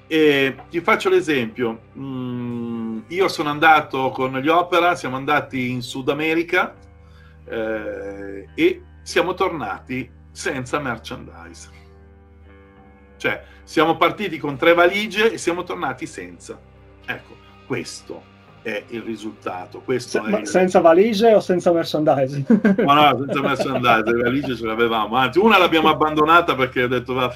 E ti faccio l'esempio. Mm, io sono andato con gli Opera, siamo andati in Sud America eh, e siamo tornati senza merchandise. Cioè, siamo partiti con tre valigie e siamo tornati senza. Ecco, questo è il risultato. Questo Se, il... Senza valigie o senza merchandising? No, no, senza merchandising, le valigie ce l'avevamo. Anzi, una l'abbiamo abbandonata perché ho detto, va,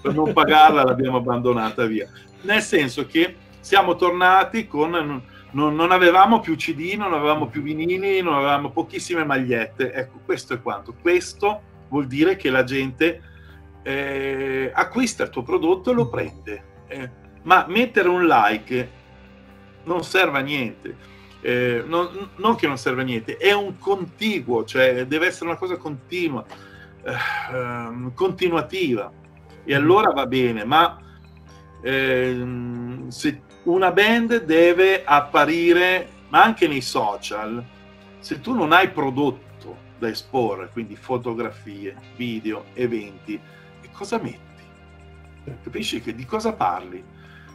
per non pagarla l'abbiamo abbandonata via. Nel senso che siamo tornati con... Non, non, avevamo più CD, non avevamo più vinili, non avevamo pochissime magliette. Ecco, questo è quanto. Questo vuol dire che la gente eh, acquista il tuo prodotto e lo prende. Eh, ma mettere un like non serve a niente. Eh, non, non, che non serve a niente, è un contiguo, cioè deve essere una cosa continua, ehm, continuativa. E allora va bene, ma ehm, se una band deve apparire, ma anche nei social, se tu non hai prodotto da esporre, quindi fotografie, video, eventi, cosa metti? Capisci che di cosa parli?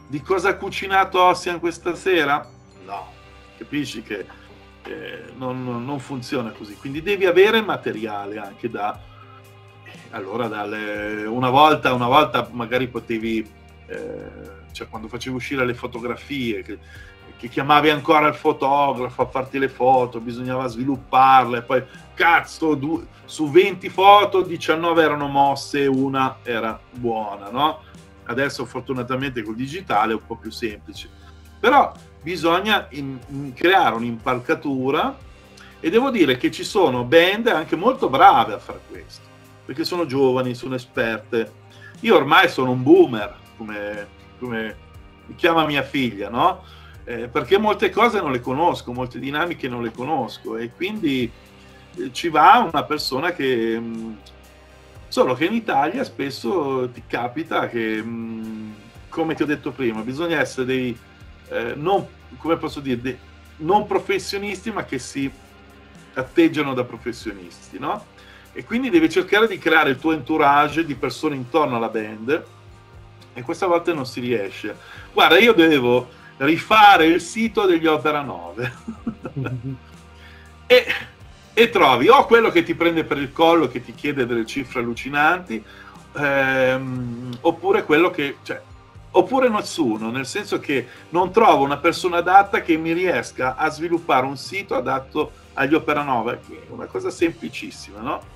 Di cosa ha cucinato Ossian questa sera? No, capisci che eh, non, non, funziona così. Quindi devi avere materiale anche da... Eh, allora, dalle, una, volta, una volta magari potevi... Eh, cioè quando facevi uscire le fotografie, che, che chiamavi ancora il fotografo a farti le foto, bisognava svilupparle, poi cazzo, du- su 20 foto 19 erano mosse e una era buona, no? Adesso fortunatamente col digitale è un po' più semplice. Però bisogna in- in creare un'impalcatura e devo dire che ci sono band anche molto brave a fare questo, perché sono giovani, sono esperte. Io ormai sono un boomer, come, come mi chiama mia figlia, no? Eh, perché molte cose non le conosco, molte dinamiche non le conosco e quindi ci va una persona che... Mm, solo che in Italia spesso ti capita che, mm, come ti ho detto prima, bisogna essere dei... Eh, non, come posso dire, dei, non professionisti, ma che si atteggiano da professionisti, no? E quindi devi cercare di creare il tuo entourage di persone intorno alla band e questa volta non si riesce. Guarda, io devo rifare il sito degli Opera 9 e, e, trovi o quello che ti prende per il collo, che ti chiede delle cifre allucinanti, ehm, oppure quello che... Cioè, oppure nessuno, nel senso che non trovo una persona adatta che mi riesca a sviluppare un sito adatto agli Opera 9, che è una cosa semplicissima, no?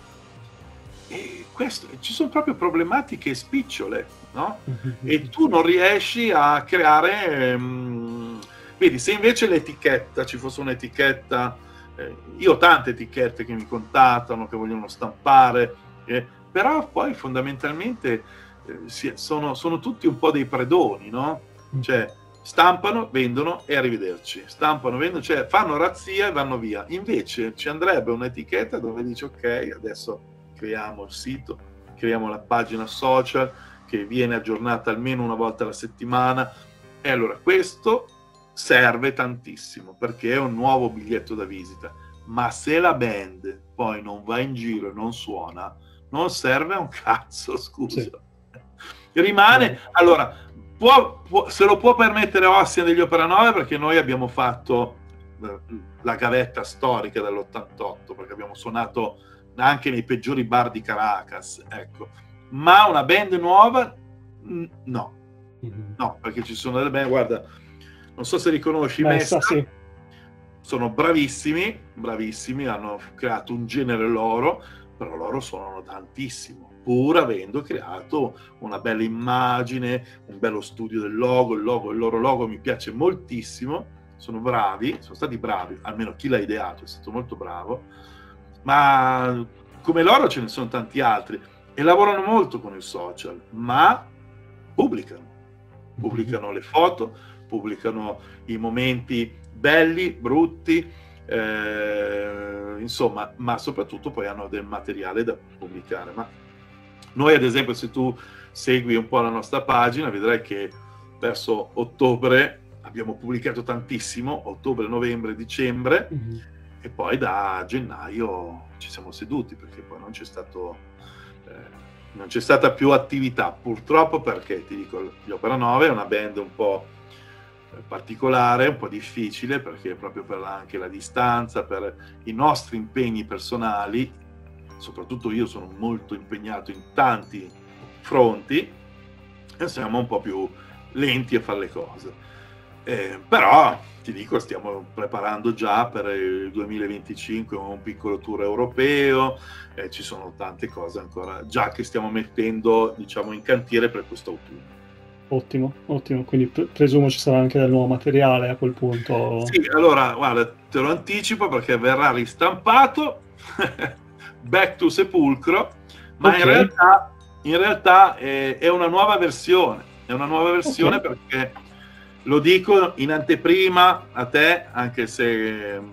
E questo, ci sono proprio problematiche spicciole, no? E tu non riesci a creare... Um, vedi, se invece l'etichetta, ci fosse un'etichetta, eh, io ho tante etichette che mi contattano, che vogliono stampare, eh, però poi fondamentalmente eh, si, sono, sono, tutti un po' dei predoni, no? Mm. Cioè, stampano, vendono e arrivederci. Stampano, vendono, cioè fanno razzia e vanno via. Invece ci andrebbe un'etichetta dove dice ok, adesso creiamo il sito, creiamo la pagina social che viene aggiornata almeno una volta alla settimana. E allora questo serve tantissimo perché è un nuovo biglietto da visita. Ma se la band poi non va in giro e non suona, non serve a un cazzo, scusa. Sì. Rimane, allora, può, può, se lo può permettere Ossian degli Opera 9 perché noi abbiamo fatto eh, la gavetta storica dell'88 perché abbiamo suonato anche nei peggiori bar di Caracas, ecco. Ma una band nuova, no. Mm-hmm. No, perché ci sono delle band, guarda, non so se riconosci Messa, sì. sono bravissimi, bravissimi, hanno creato un genere loro, però loro suonano tantissimo, pur avendo creato una bella immagine, un bello studio del logo, il logo, il loro logo mi piace moltissimo, sono bravi, sono stati bravi, almeno chi l'ha ideato è stato molto bravo ma come loro ce ne sono tanti altri e lavorano molto con il social, ma pubblicano, pubblicano le foto, pubblicano i momenti belli, brutti, eh, insomma, ma soprattutto poi hanno del materiale da pubblicare. Ma noi, ad esempio, se tu segui un po' la nostra pagina, vedrai che verso ottobre abbiamo pubblicato tantissimo, ottobre, novembre, dicembre. Mm-hmm e poi da gennaio ci siamo seduti perché poi non c'è stato eh, non c'è stata più attività purtroppo perché ti dico gli Opera 9 è una band un po' particolare un po' difficile perché proprio per anche la distanza per i nostri impegni personali soprattutto io sono molto impegnato in tanti fronti e siamo un po' più lenti a fare le cose eh, però ti dico, stiamo preparando già per il 2025 un piccolo tour europeo, eh, ci sono tante cose ancora già che stiamo mettendo diciamo, in cantiere per questo autunno. Ottimo, ottimo, quindi presumo ci sarà anche del nuovo materiale a quel punto. Sì, allora, guarda, te lo anticipo perché verrà ristampato Back to Sepulcro, ma okay. in realtà, in realtà è, è, una nuova versione, è una nuova versione okay. perché lo dico in anteprima a te, anche se mm,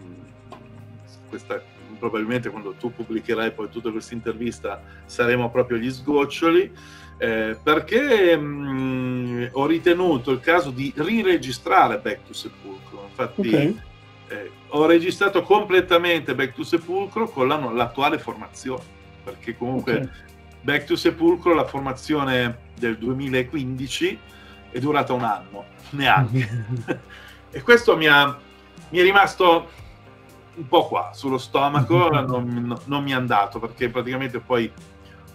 questa, probabilmente quando tu pubblicherai poi tutta questa intervista saremo proprio agli sgoccioli, eh, perché mh, mm, ho ritenuto il caso di riregistrare Back to Sepulcro. Infatti okay. eh, ho registrato completamente Back to Sepulcro con la, l'attuale formazione, perché comunque okay. Back to Sepulcro, la formazione del 2015, è durata un anno neanche. e questo mi, ha, mi, è rimasto un po' qua sullo stomaco, non, non, mi è andato perché praticamente poi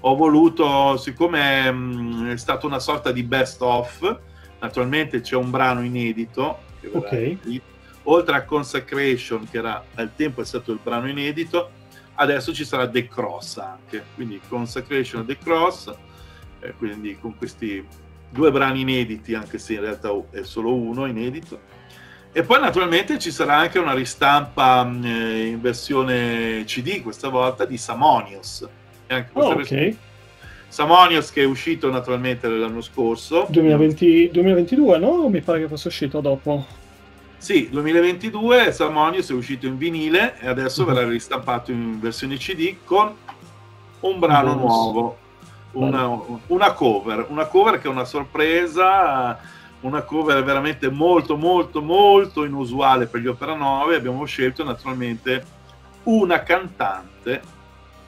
ho voluto, siccome mh, mm, è stata una sorta di best of, naturalmente c'è un brano inedito, okay. oltre a Consecration, che era al tempo è stato il brano inedito, adesso ci sarà The Cross anche, quindi Consecration e The Cross, eh, quindi con questi due brani inediti, anche se in realtà è solo uno inedito. E poi naturalmente ci sarà anche una ristampa eh, in versione CD, questa volta, di Samonios. Oh, ok. Samonios che è uscito naturalmente l'anno scorso. 2020, 2022, no? Mi pare che fosse uscito dopo. Sì, 2022 Salmonius è uscito in vinile e adesso verrà ristampato in versione CD con un brano nuovo, una, una, cover, una cover che è una sorpresa, una cover veramente molto molto molto inusuale per gli Opera 9. Abbiamo scelto naturalmente una cantante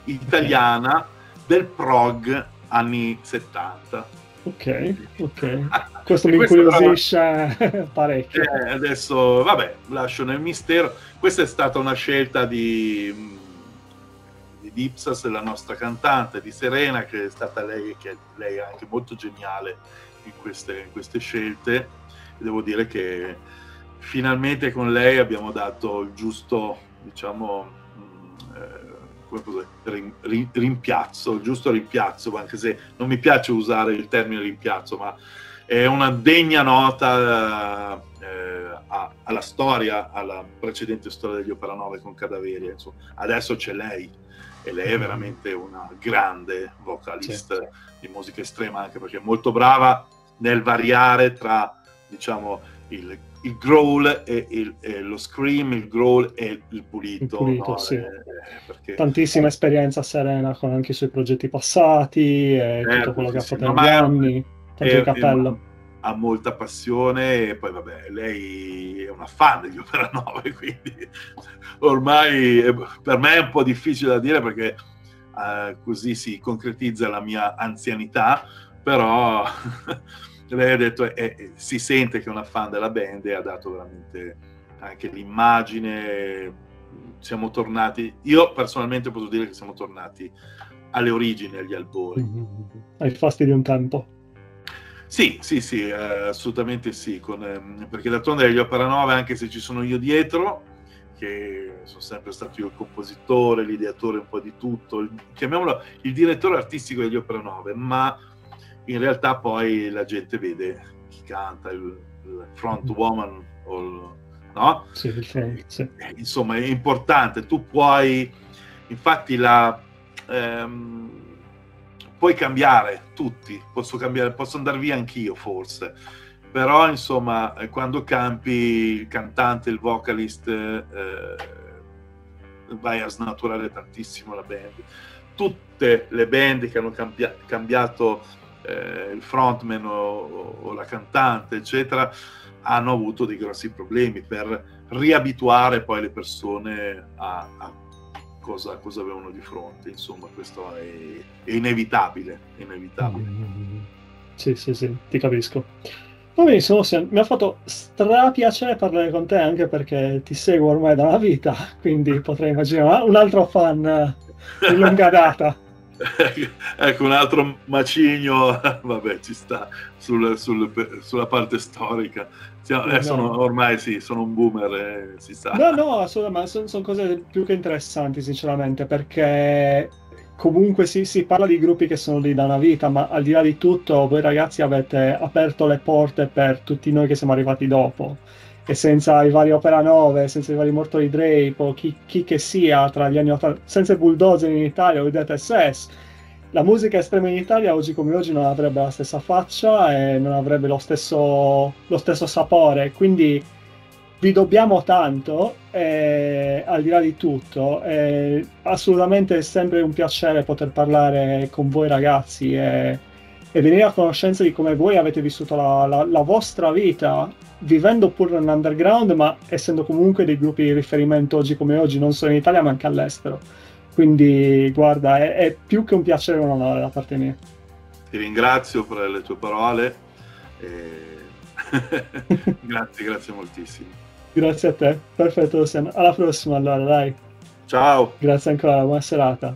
italiana del prog anni 70. Ok, ok. Questo mi incuriosisce parecchio. Eh, adesso, vabbè, lascio nel mistero. Questa è stata una scelta di, di Dipsas, la nostra cantante, di Serena, che è stata lei, che lei è anche molto geniale in queste, in queste scelte. Devo dire che finalmente con lei abbiamo dato il giusto, diciamo, mm, eh, rimpiazzo, il giusto rimpiazzo, anche se non mi piace usare il termine rimpiazzo, ma è una degna nota eh, alla storia, alla precedente storia degli Opera 9 con Cadaveri. Insomma. Adesso c'è lei e lei è veramente una grande vocalist certo. di musica estrema, anche perché è molto brava nel variare tra diciamo, il, il growl e, il, e, lo scream, il growl e il pulito. Il pulito no? sì. eh, perché... Tantissima esperienza serena con anche i suoi progetti passati e eh, tutto quello che ha fatto negli anni tanto di cappello. Ha molta passione e poi vabbè, lei è una fan degli Opera 9, quindi ormai per me è un po' difficile da dire perché uh, così si concretizza la mia anzianità, però lei ha detto eh, si sente che è una fan della band e ha dato veramente anche l'immagine. Siamo tornati io personalmente posso dire che siamo tornati alle origini agli albori. Mm-hmm. ai fasti di un tempo sì, sì, sì, eh, assolutamente sì, con, eh, perché d'altronde gli Opera 9, anche se ci sono io dietro, che sono sempre stato io il compositore, l'ideatore un po' di tutto, il, chiamiamolo il direttore artistico degli Opera 9, ma in realtà poi la gente vede chi canta, il, il front woman o il, no? Sì, front, sì. Eh, insomma, è importante, tu puoi, infatti la... Ehm, puoi cambiare tutti, posso, cambiare, posso andare via anch'io forse, però insomma quando campi il cantante, il vocalist, eh, vai a snaturare tantissimo la band. Tutte le band che hanno cambia- cambiato eh, il frontman o, o, la cantante, eccetera, hanno avuto dei grossi problemi per riabituare poi le persone a, a cosa, cosa avevano di fronte. Insomma, questo è, è inevitabile. inevitabile. Mm-hmm. Sì, sì, sì, ti capisco. Va benissimo, mi ha fatto strapiacere parlare con te anche perché ti seguo ormai da una vita, quindi potrei immaginare un altro fan di lunga data. ecco un altro macigno, vabbè, ci sta sul, sul, sulla parte storica. Siamo, eh, sono, ormai sì, sono un boomer, eh, si sa. No, no, assolutamente, sono, sono cose più che interessanti, sinceramente, perché comunque si, si, parla di gruppi che sono lì da una vita, ma al di là di tutto, voi ragazzi avete aperto le porte per tutti noi che siamo arrivati dopo. E senza i vari Opera 9, senza i vari Mortali Drape, o chi, chi, che sia tra gli anni 80, senza i bulldozer in Italia, vedete SS, la musica estrema in Italia oggi come oggi non avrebbe la stessa faccia e non avrebbe lo stesso, lo stesso sapore. Quindi vi dobbiamo tanto, e, al di là di tutto. È assolutamente sempre un piacere poter parlare con voi ragazzi e, e venire a conoscenza di come voi avete vissuto la, la, la vostra vita vivendo pur nell'underground, ma essendo comunque dei gruppi di riferimento oggi come oggi, non solo in Italia ma anche all'estero. Quindi, guarda, è, è più che un piacere un onore da parte mia. Ti ringrazio per le tue parole. E... grazie, grazie moltissimo. Grazie a te. Perfetto, alla prossima allora, dai. Ciao. Grazie ancora, buona serata.